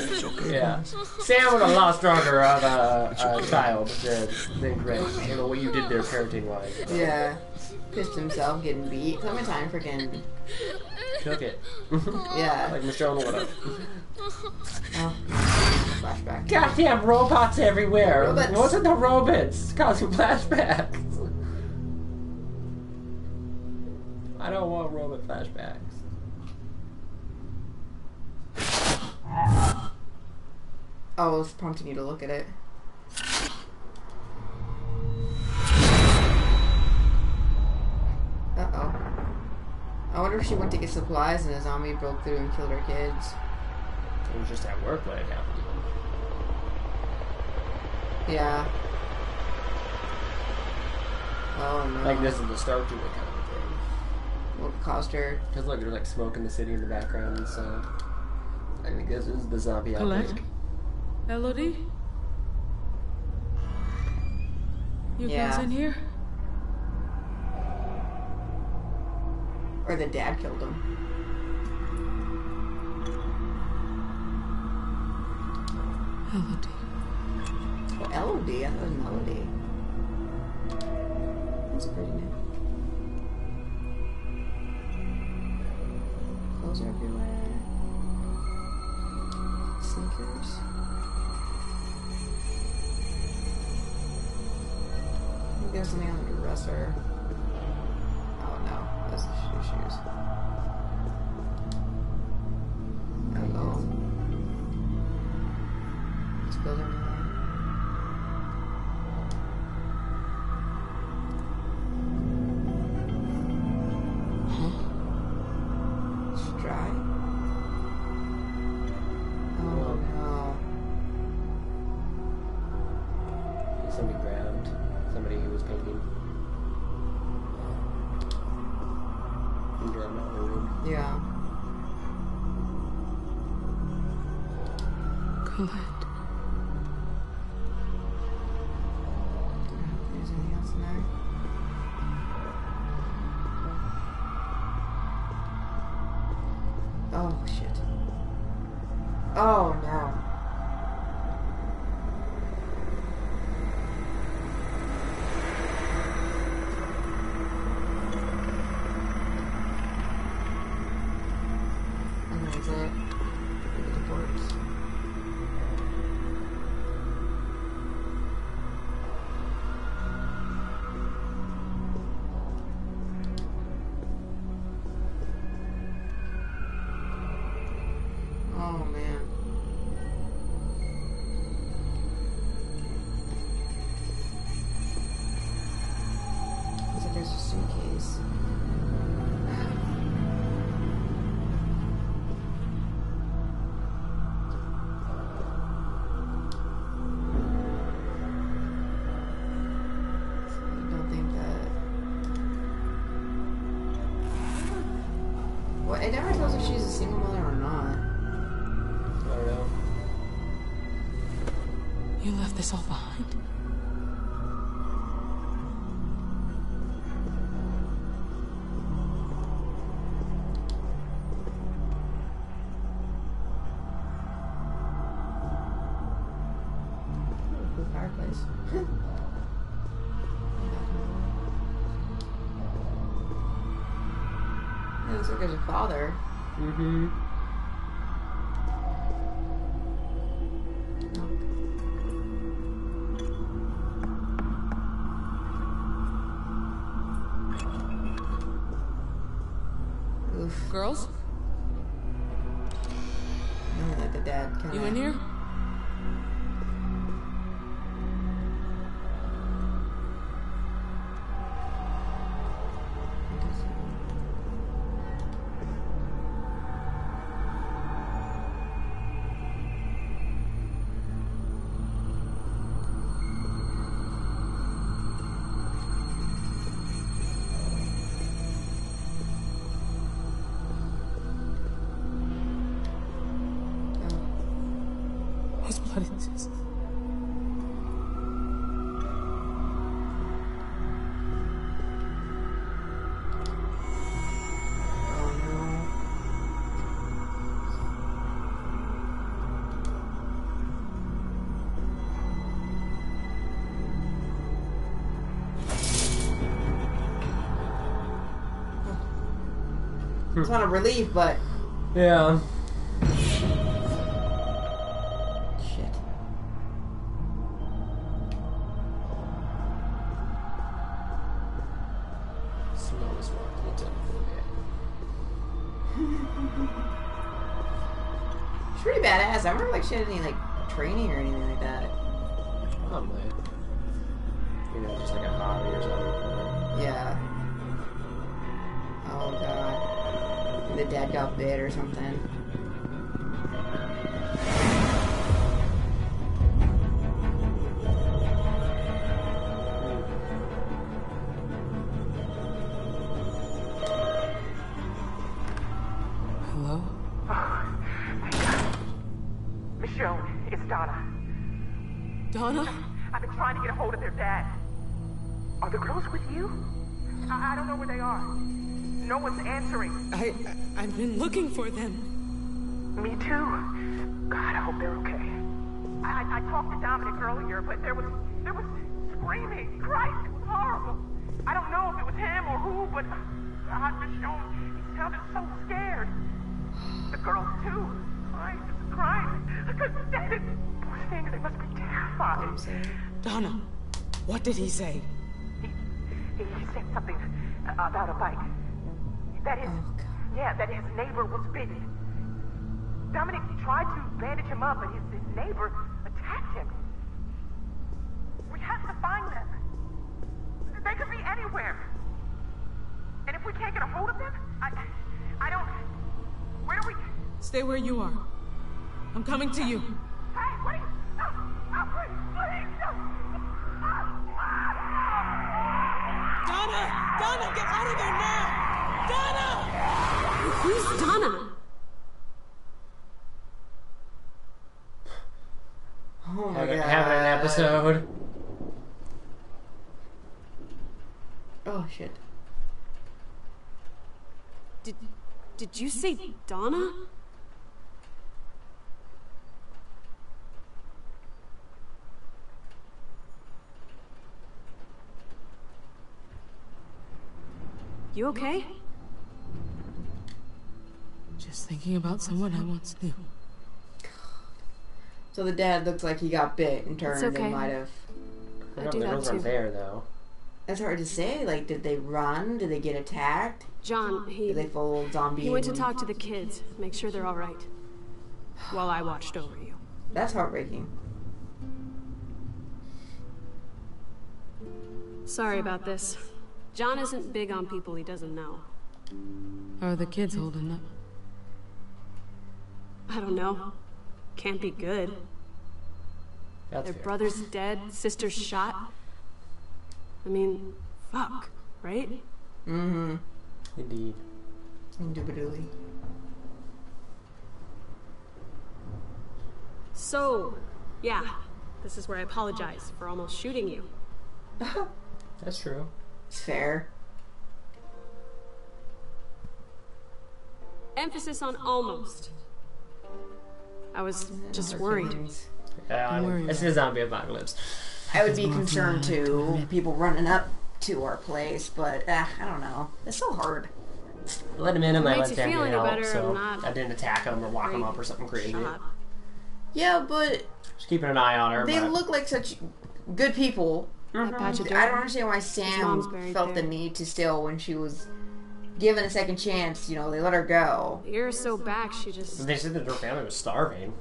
Yeah. Sam would have a lot stronger of a, a child than, than Grace. I don't know what you did there parenting wise. yeah, pissed himself getting beat. Clementine freaking, Took it. yeah. like Michonne would have. Oh, flashback. Goddamn robots everywhere. Robots. Wasn't the robots causing flashbacks? I don't want robot flashbacks. Oh, it's prompting you to look at it. Uh oh. I wonder if she went to get supplies and a zombie broke through and killed her kids. It was just at work when it happened. Yeah. Oh no. Like this is the start to it kind of. What caused her? Because look, there's like smoke in the city in the background so. I think this is the zombie Colette? Eh? outbreak. Elodie? You Yeah. girls in here? Or the dad killed him. Elodie. Oh, Elodie. I thought it was Melody. That's a pretty name. Clothes everywhere. Sneakers. Maybe there's something on the dresser. Oh no, those are shoes. Fireplace. Yeah, looks like there's a father. Mm-hmm. It's not a relief, but Yeah. Michonne, it's Donna. Donna? I've been trying to get a hold of their dad. Are the girls with you? I, I don't know where they are. No one's answering. I, I I've been looking for them. Me too. God, I hope they're okay. I, I, talked to Dominic earlier, but there was there was screaming, Christ, it was horrible. I don't know if it was him or who, but God, Michonne, he sounded so scared. The girls too. Crying, crying. I couldn't stand it. Poor things, they must be terrified. I'm saying? Donna, what did he say? He, he said something uh, about a bike. That his, oh, yeah, that his neighbor was bitten. Dominic tried to bandage him up, but his, his neighbor attacked him. We have to find them. They could be anywhere. And if we can't get a hold of them, I, I don't. Where do we? Stay where you are. I'm coming to you. Hey, wait! No, no, please, please, no. Donna! Donna, get out of there now! Donna! Who's Donna? Oh my Having, god. having an episode. Oh shit. Did did you say Donna? You okay? Just thinking about someone I once knew. So the dad looks like he got bit and turned okay. and might have. I I know do the that girls aren't too. there though. That's hard to say. Like, did they run? Did they get attacked? John, he Did they full zombie? he went to talk to the kids, make sure they're all right. While I watched over you. That's heartbreaking. Sorry about this. John isn't big on people he doesn't know. How are the kids holding up? I don't know. Can't be good. That's Their fair. brother's dead, sister's shot. I mean, fuck, right? Mm-hmm. Indeed. Indubitably. So, yeah, this is where I apologize for almost shooting you. That's true. It's fair. Emphasis on almost. I was just worried. Yeah, I mean, it's a zombie apocalypse. I would be concerned too. People running up to our place, but uh, I don't know. It's so hard. I let him in and I let you them feel get any help, so I'm not I didn't attack him or lock him up or something crazy. Shot. Yeah, but Just keeping an eye on her. they but look like such good people. That mm-hmm. patch of dirt. I don't understand why Sam buried felt the need to steal when she was given a second chance, you know, they let her go. A year or so back, she just. They said that her family was starving.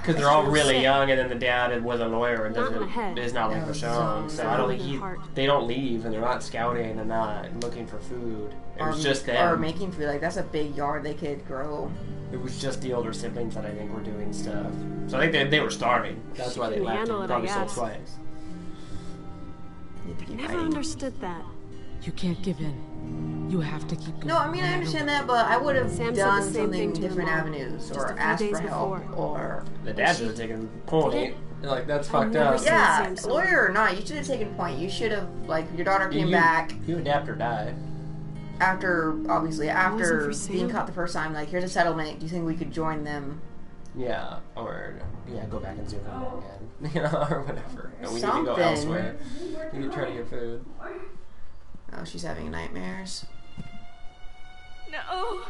Because they're all really sick. young, and then the dad was a lawyer and Not in doesn't head. is not like No, Michonne. So so- I don't think he. They don't leave, and they're not scouting, and not looking for food. It or, was just Or making food. Like, that's a big yard they could grow. It was just the older siblings that I think were doing stuff. So I think they, they were starving. That's why they left. and it, probably sold guess. twice. Need to keep Never understood that. You can't give in. You have to keep going. No, I mean, I understand that, but I would have Sam said the done same something thing to different avenues or asked for help before. or. The dad should have taken point. Like that's I've fucked up. Yeah, lawyer or not, you should have taken point. You should have, like, your daughter came you, back You adapt or die. After, obviously, after being caught the first time. Like, here's a settlement. Do you think we could join them? Yeah, or yeah, go back and zoom in again, you know, or whatever. No, we need to go Something. elsewhere. We need to try to get food. Oh, she's having nightmares. No.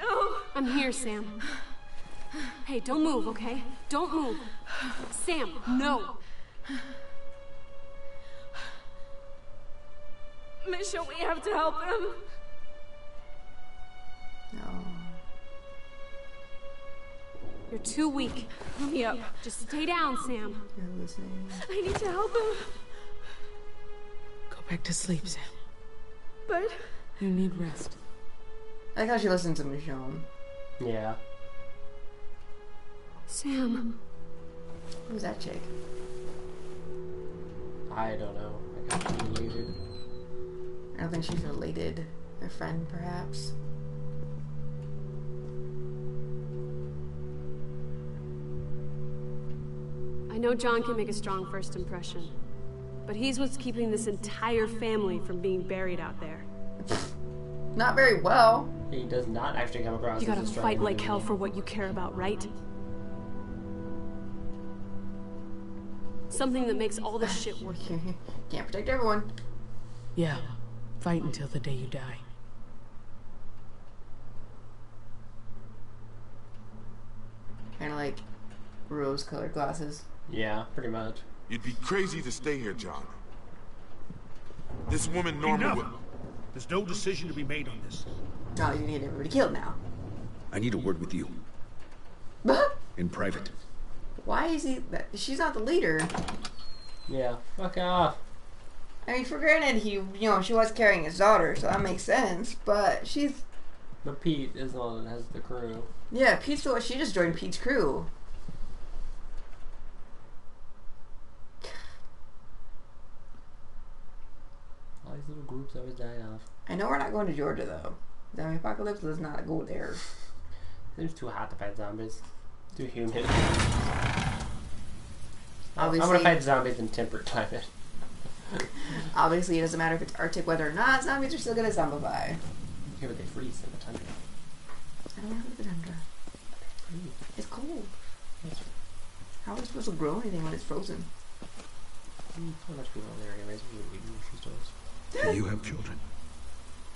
No. I'm here, Sam. Hey, don't move, okay? Don't move. Sam, no. Misha, we have to help him. No. You're too weak. Let me up. Just stay down, Sam. You're listening. I need to help him. Go back to sleep, Sam. But You need rest. I like how she listens to Michonne. Yeah. Sam. Who's that chick? I don't know. I got muted. I don't think she's related. Her friend, perhaps. I know John can make a strong first impression, but he's what's keeping this entire family from being buried out there. Not very well. He does not actually come across You gotta as a strong fight like hell for what you care about, right? Something that makes all this shit work. it. Can't protect everyone. Yeah. Fight until the day you die. Kind of like rose-colored glasses. Yeah, pretty much. You'd be crazy to stay here, John. This woman Norma Enough. There's no decision to be made on this. No, you need everybody killed now. I need a word with you. In private. Why is he? That, she's not the leader. Yeah. Fuck off. I mean, for granted, he, you know, she was carrying his daughter, so that makes sense. But she's, But Pete is the one that has the crew. yeah, Pete's the one. She just joined Pete's crew. All these little groups always die off. I know we're not going to Georgia though. Zombie apocalypse does not go there. It's too hot to fight zombies. Too humid. I'm gonna fight zombies in temperate climate. Obviously, it doesn't matter if it's Arctic weather or not. Zombies are still gonna zombify. Here, but they freeze in the tundra. I don't have the tundra. It's cold. How are we supposed to grow anything when it's frozen? Mm, Not much people in there, anyways. We would eat grocery stores. Do you have children?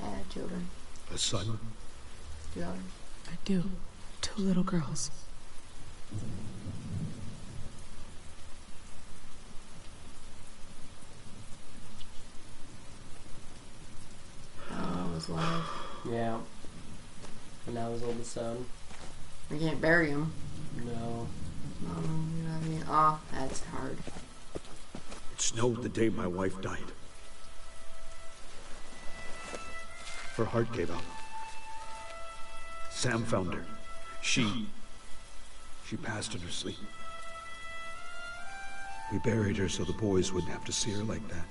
I have children. A son? Two daughters. I do. Two little girls. His wife. Yeah. And now his oldest son. We can't bury him. No. No, you know what I mean? Oh, that's hard. It snowed the day my wife died. Her heart gave out. Sam found her. She. She passed in her sleep. We buried her so the boys wouldn't have to see her like that.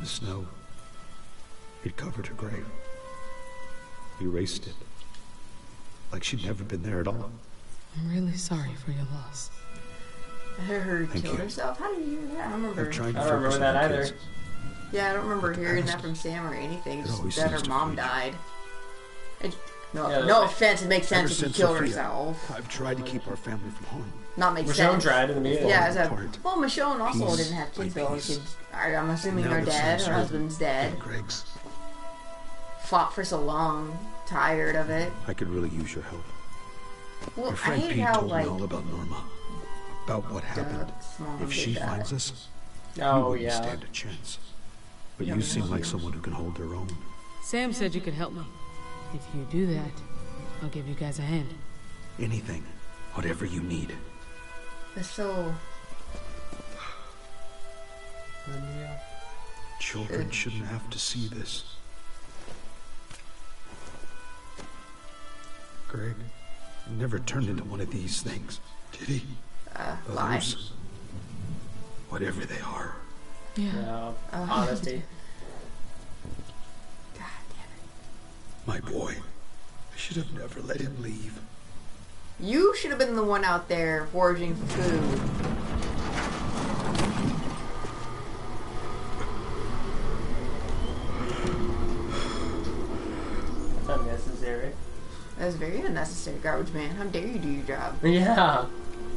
The snow. It covered her grave. Erased it. Like she'd never been there at all. I'm really sorry for your loss. I heard her Thank killed you. herself. How did you hear that? I don't remember. I've tried to I don't remember that either. kids. Yeah, I don't remember hearing that from Sam or anything. It Just that her mom fade. died. It, no, Yeah, no offense. It makes sense if she killed Sophia, herself. I've tried to keep our family from harm. Not make Michonne sense. tried in the beginning. Yeah, it's a, well, Michonne also Piece didn't have kids. Though kids, I- I'm assuming her dad, her husband's dead. Greg's. Fought for so long, tired of it. I could really use your help. Well, Your friend hate Pete how told like me all about Norma. About what happened. If she that. finds us, we Oh, wouldn't yeah. stand a chance. But Yeah, you seem like do. someone who can hold their own. Sam said you could help me. If you do that, I'll give you guys a hand. Anything. Whatever you need. That's so. Children shouldn't have to see this. Greg never turned into one of these things, did he? Uh, lie. Others, whatever they are. Yeah. No. Uh, Honesty. God damn it. My boy. I should have never let him leave. You should have been the one out there foraging for food. That's unnecessary. That was very unnecessary, garbage man. How dare you do your job? Yeah.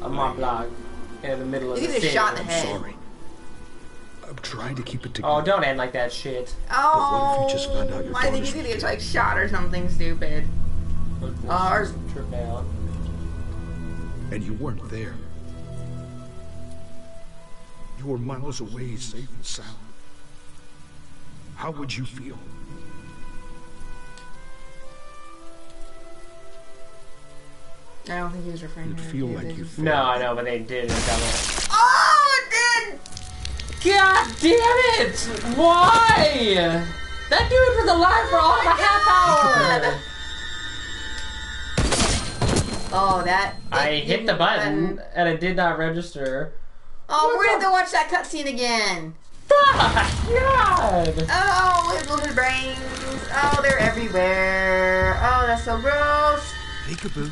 On my block. In the middle of You the get a city. shot in the I'm head. sorry. I'm trying to keep it oh, together. Oh, don't end like that shit. Oh, but what if you just found out your why did daughter's you get like shot or something stupid? Ours. Trip out. And you weren't there. You were miles away, safe and sound. How would you feel? I don't think he was referring You'd to her. feel like did. you No, I know, but they did it double. Oh, it did! God damn it! Why? That dude was alive for all of a half hour. Oh, that. I hit the didn't button and it did not register. Oh, we're gonna go watch that cutscene again. Fuck! God! Oh, his little brains. Oh, they're everywhere. Oh, that's so gross. Peekaboo.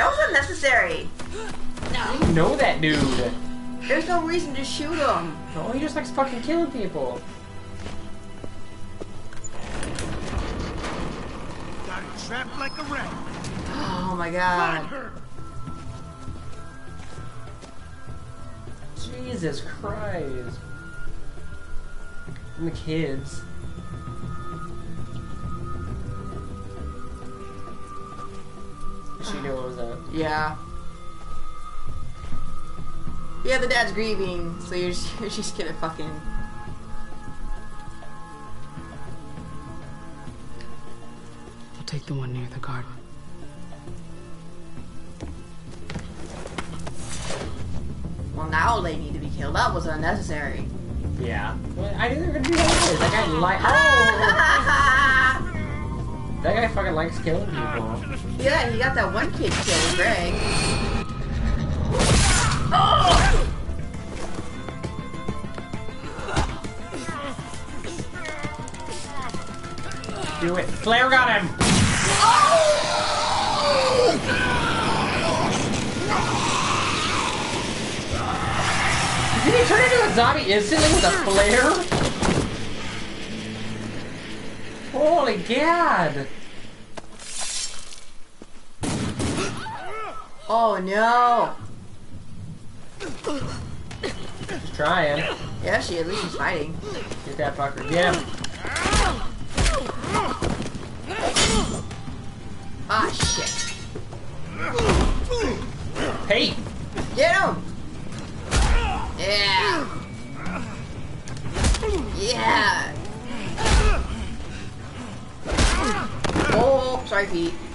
That was unnecessary. You know that dude. There's no reason to shoot him. Oh, he just likes fucking killing people. Got it trapped like a rat. Oh my god. Jesus Christ. And the kids. She knew what was up. Yeah. Yeah, the dad's grieving, so you're just, you're just gonna fucking. I'll take the one near the garden. Well, now they need to be killed. That was unnecessary. Yeah. Well, I knew they were gonna do that. That guy like. Oh! that guy fucking likes killing ah. people. Yeah, he got that one kid killed, Greg. Do it. Flare got him! Did he turn into a zombie instantly with a flare? Holy god! Oh no! She's trying. Yeah, she at least is fighting. Get that fucker. Get him. Oh,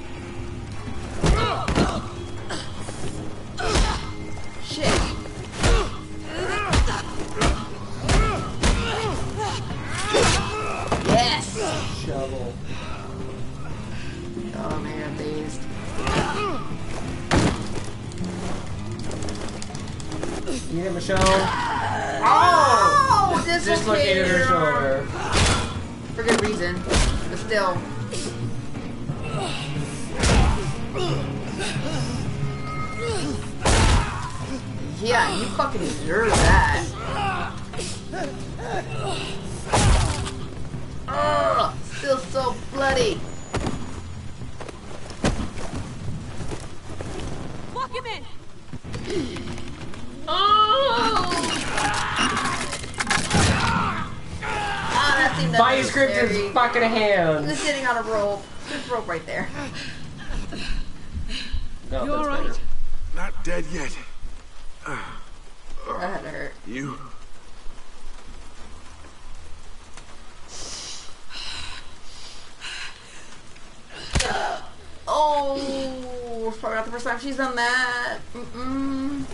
first time she's done that. Mm-mm.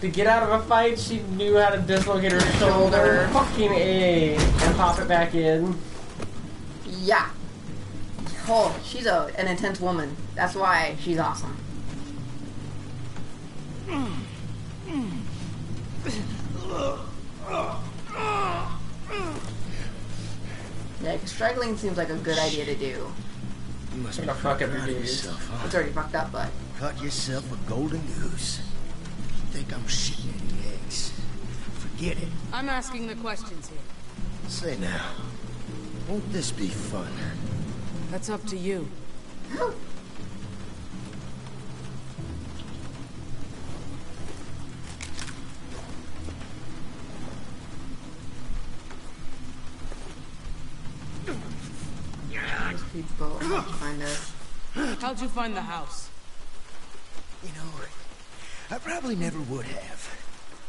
To get out of a fight, she knew how to dislocate her shoulder. Shoulder. Fucking A. And pop it back in. Yeah. Oh, she's a, an intense woman. That's why she's awesome. Yeah, because struggling seems like a good idea to do. You must be fuck fucking up your proud of dudes. yourself, huh? It's already fucked up, but Got yourself a golden goose. You think I'm shitting any eggs? Forget it. I'm asking the questions here. Say now, won't this be fun? That's up to you. People find us. How'd you find the house? Probably never would have.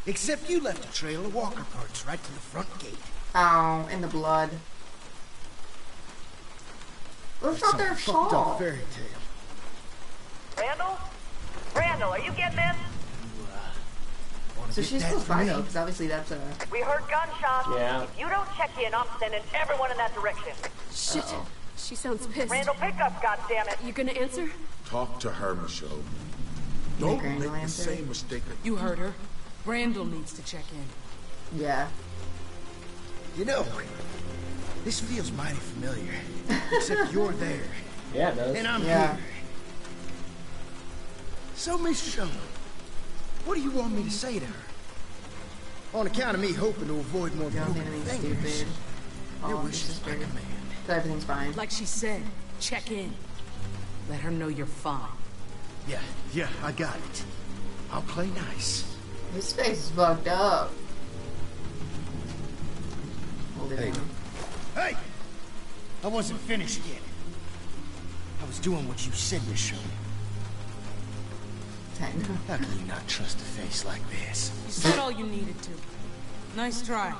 Except you left a trail of walker parts right to the front gate. Oh, in the blood. Well, it's not Some their fucked up fault. fairy tale. Randall? Randall, are you getting this? Uh, wanna So she's still close by for me? though, because obviously that's a. We heard gunshots. Yeah. If you don't check in, I'm sending everyone in that direction. Shit. She sounds pissed. Randall, pick up, goddammit. You gonna answer? Talk to her, Michelle. Make Don't Randall make the answer. same mistake that You heard her. Randall needs to check in. Yeah. You know, this feels mighty familiar. Except you're there, Yeah, it does. and I'm Yeah. here. So, Miss Sherman, what do you want me to say to her? On account of me hoping to avoid more Don't broken think anything's fingers. stupid. Your wish this is is my command. So everything's fine. Like she said, check in. Let her know you're fine. Yeah, yeah, I got it. I'll play nice. His face is fucked up. Hold it Hey. down. Hey! I wasn't finished yet. I was doing what you said, Miss Sherman. Ten. How can you not trust a face like this? You said all you needed to. Nice try.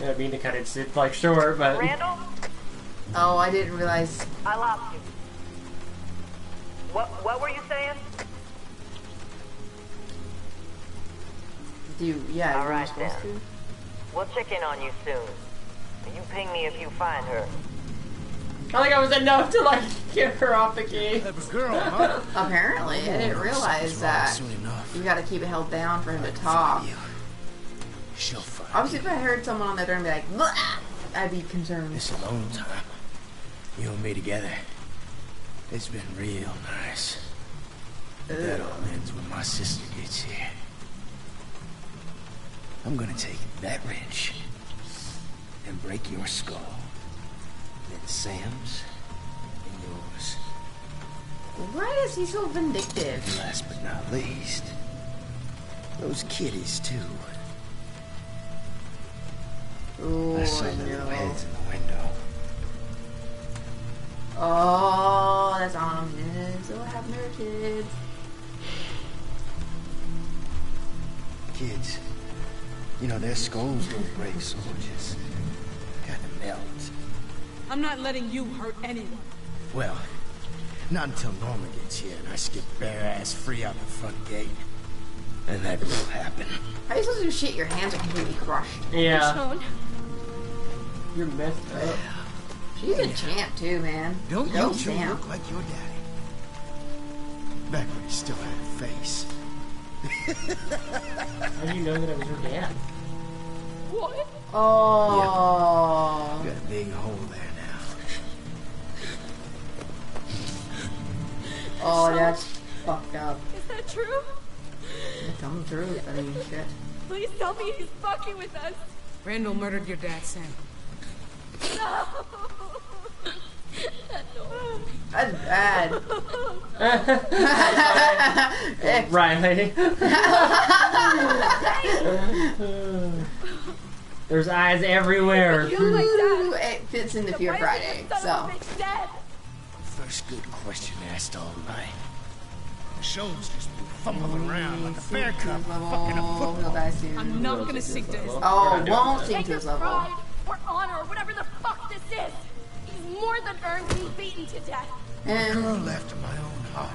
Yeah, I mean to cut it sit like short, but Randall, Oh, I didn't realize. I lost you. What What were you saying? Do yeah, All you were right, supposed then. to. We'll check in on you soon. You ping me if you find her. I think I was enough to like get her off the key. Clever girl, huh? Apparently, I didn't realize that. You gotta keep it held down for him to talk. You. She'll find Obviously, you. if I heard someone on the other end be like, "Blah," I'd be concerned. This alone time, you and me together, it's been real nice. But that all ends when my sister gets here. I'm gonna take that wrench and break your skull. Then Sam's and yours. Why is he so vindictive? And last but not least, those kitties too. Oh, I saw I their heads in the window. Oh, that's ominous. Oh, I have no kids. Kids, you know, their skulls don't break so just kind of melt. I'm not letting you hurt anyone. Well, not until Norma gets here and I skip bare ass free out the front gate. And that will happen. How are you supposed to do shit? Your hands are completely crushed. Yeah, you're messed up. She's a champ too, man. Don't Go you two look like your daddy? Back when he still had a face. How do you know that it was her dad? what? Oh. Got a big hole there now. Oh, that's fucked up. Is that true? Tell me the truth. I mean, shit. Please tell me he's fucking with us. Randall murdered your dad, Sam. No. That's bad. Riley. There's eyes everywhere. You're like that. it fits into Fear Friday, is the son of a so. bitch dead? First good question asked all night. Shows just been fumbling around like a bear cub fucking a oh, Level, he'll football. I'm not gonna sink to his Oh, won't sink Take to his his level. Pride or honor or whatever the fuck this is. He's more than earned being beaten to death. And Girl left my own heart.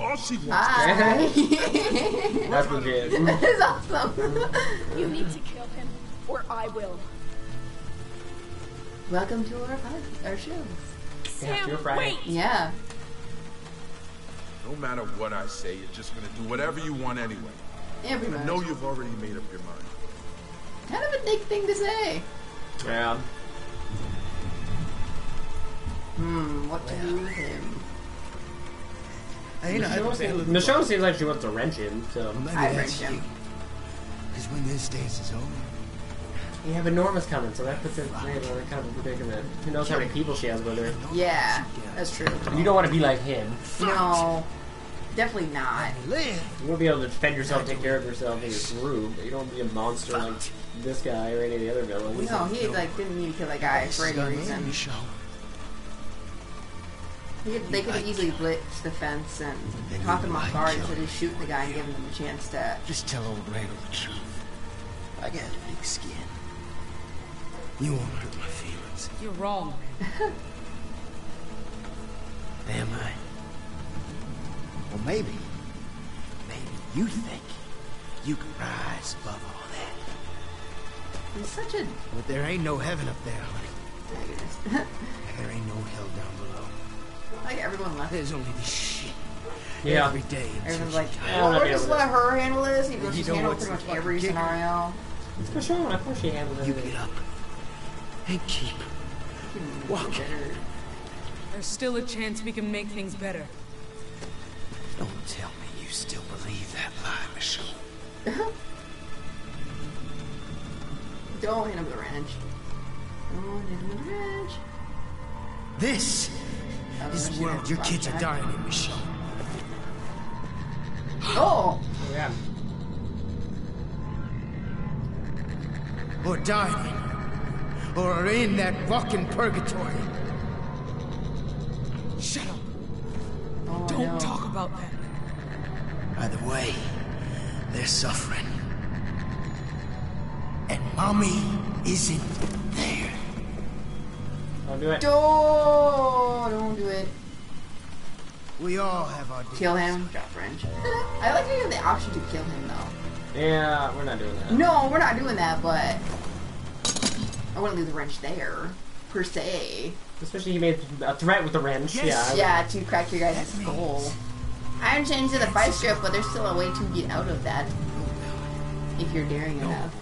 All she wants Bye. That's legit. that is awesome. You need to kill him, or I will. Welcome to our pod, our show. Yeah, Sam, you're wait! Yeah. no matter what I say, you're just gonna do whatever you want anyway. Yeah, pretty I know you've already made up your mind. Kind of a dick thing to say. Yeah. Hmm, what to do with him? I ain't Michonne know seems, Michonne seems like she wants to wrench him, so. Maybe I that's wrench him. Because when this dance is over, Yeah, but Norma's coming, so that puts her in a kind of a predicament. Who knows how many people she has with her? Yeah, that's true. You don't want to be like him. No. definitely not. Live. You won't be able to defend yourself, take care of yourself in your group, but you don't want to be a monster like this guy or any of the other villains. No, he like didn't need to kill that guy for any reason. He could, they could have easily blitzed the fence and caught him off guard instead of shooting the guy and giving him a chance to. Just tell old Randall the truth. I got a big skin. You won't hurt my feelings. You're wrong. Am I? Well, maybe. Maybe you think you can rise above all that. He's such a. But there ain't no heaven up there, honey. and there ain't no hell down below. like everyone left. There's only this shit. Yeah. Every day. until Everyone's like, dies. I'm oh, not we'll just able let her handle this, even though You she's know handled what's pretty much every fucking kicker? scenario. It's for sure. Of course she handled You it. get up and keep walking. There's still a chance we can make things better. Don't tell me you still believe that lie, Michelle. Don't hit him with a wrench. Don't hit him with a wrench. This Oh, is the world your kids are dying in, Michelle. Oh! Yeah. Or dying. Or are in that fucking purgatory. Shut up. oh Don't no. talk about that. Either way, they're suffering. And mommy isn't there. Don't do it. Don't, don't do it. We all have our Kill him. Drop wrench. I like to have the option to kill him though. Yeah, we're not doing that. No, we're not doing that, but I wouldn't leave the wrench there, per se. Especially he made a threat with the wrench. Yes. Yeah. Yeah, to crack your guy's skull. I understand he's in the fight strip, but there's still a way to get out of that. If you're daring enough.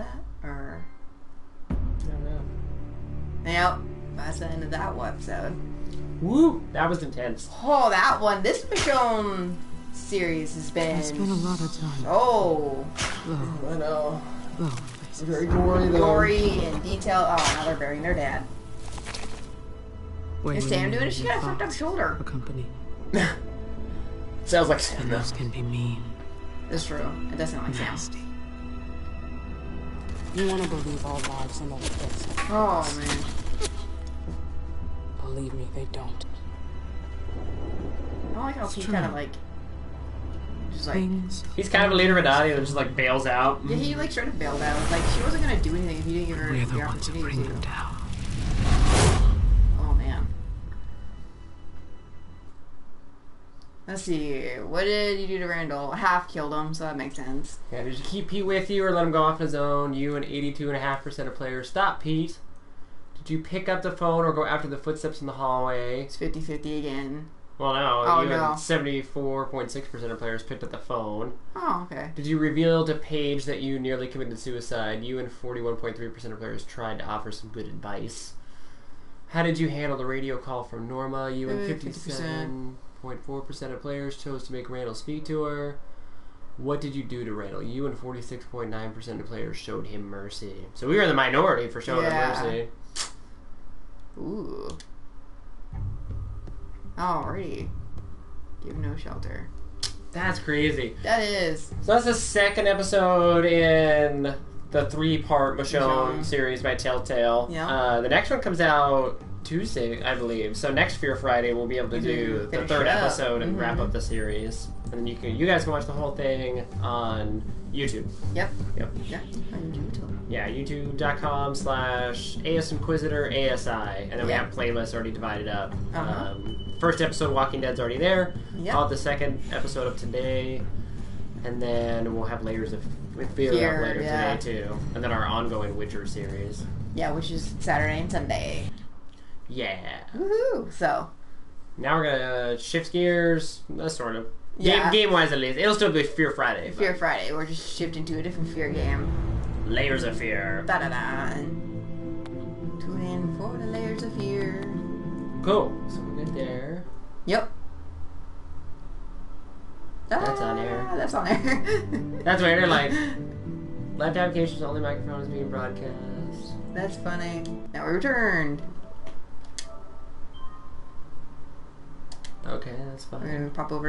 That? Or I don't know. Yep. That's the end of that one episode. Woo! That was intense. Oh, that one. This Michonne series has been. It's been a lot of time. Oh, Low, I know. low places. Very gory though. gory and detailed. Oh, now they're burying their dad. Where Is you Sam doing it? She got a fucked up shoulder. A company. Sounds like And Sam. those can be mean. That's true. It does sound like Sam. Nasty. You want to believe all lives are like this. Oh man. Believe me, they don't. I don't like how It's he kind of like, just like, Things. He's kind of a leader of a daddy that just like bails out. yeah, he like straight up bailed out. Like she wasn't gonna do anything if he didn't give her We're the the ones who opportunity bring to. them down. Let's see. What did you do to Randall? Half killed him, so that makes sense. Yeah, did you keep Pete with you or let him go off on his own? You and 82.5% of players. Stop, Pete. Did you pick up the phone or go after the footsteps in the hallway? It's 50-50 again. Well, no. Oh, you no. and 74.6% of players picked up the phone. Oh, okay. Did you reveal to Paige that you nearly committed suicide? You and 41.3% of players tried to offer some good advice. How did you handle the radio call from Norma? You and Uh, 50%. 57.4% of players chose to make Randall speak to her. What did you do to Randall? You and 46.9% of players showed him mercy. So we were the minority for showing Yeah. him mercy. Ooh. Alrighty. Give no shelter. That's crazy. That is. So that's the second episode in the three-part Michonne Michonne. series by Telltale. Yeah. Uh, the next one comes out Tuesday, I believe. So next Fear Friday, we'll be able to do the third episode and wrap Mhm. up the series. And then you can, you guys can watch the whole thing on YouTube. Yep. Yep. Yeah. I can do it too. Yeah, youtube.com slash AS Inquisitor ASI. And then we have playlists already divided up. Uh-huh. Um, first episode, Walking Dead's already there. Yep. I'll have the second episode up today. And then we'll have Layers of with Fear, Fear, up later yeah. today, too. And then our ongoing Witcher series. Yeah, which is Saturday and Sunday. Yeah. Woohoo! So, Now we're gonna shift gears, uh, sort of. Game, Yeah. game wise, at least. It'll still be Fear Friday. but Fear Friday. We're just shifting to a different Fear game. Layers of Fear. Da da da. Tune in for the layers of fear. Cool. So we're good there. Yep. That's on air. Ah, That's on air. That's weird. Like, live applications only microphone is being broadcast. That's funny. Now we returned. Okay, that's fine. pop over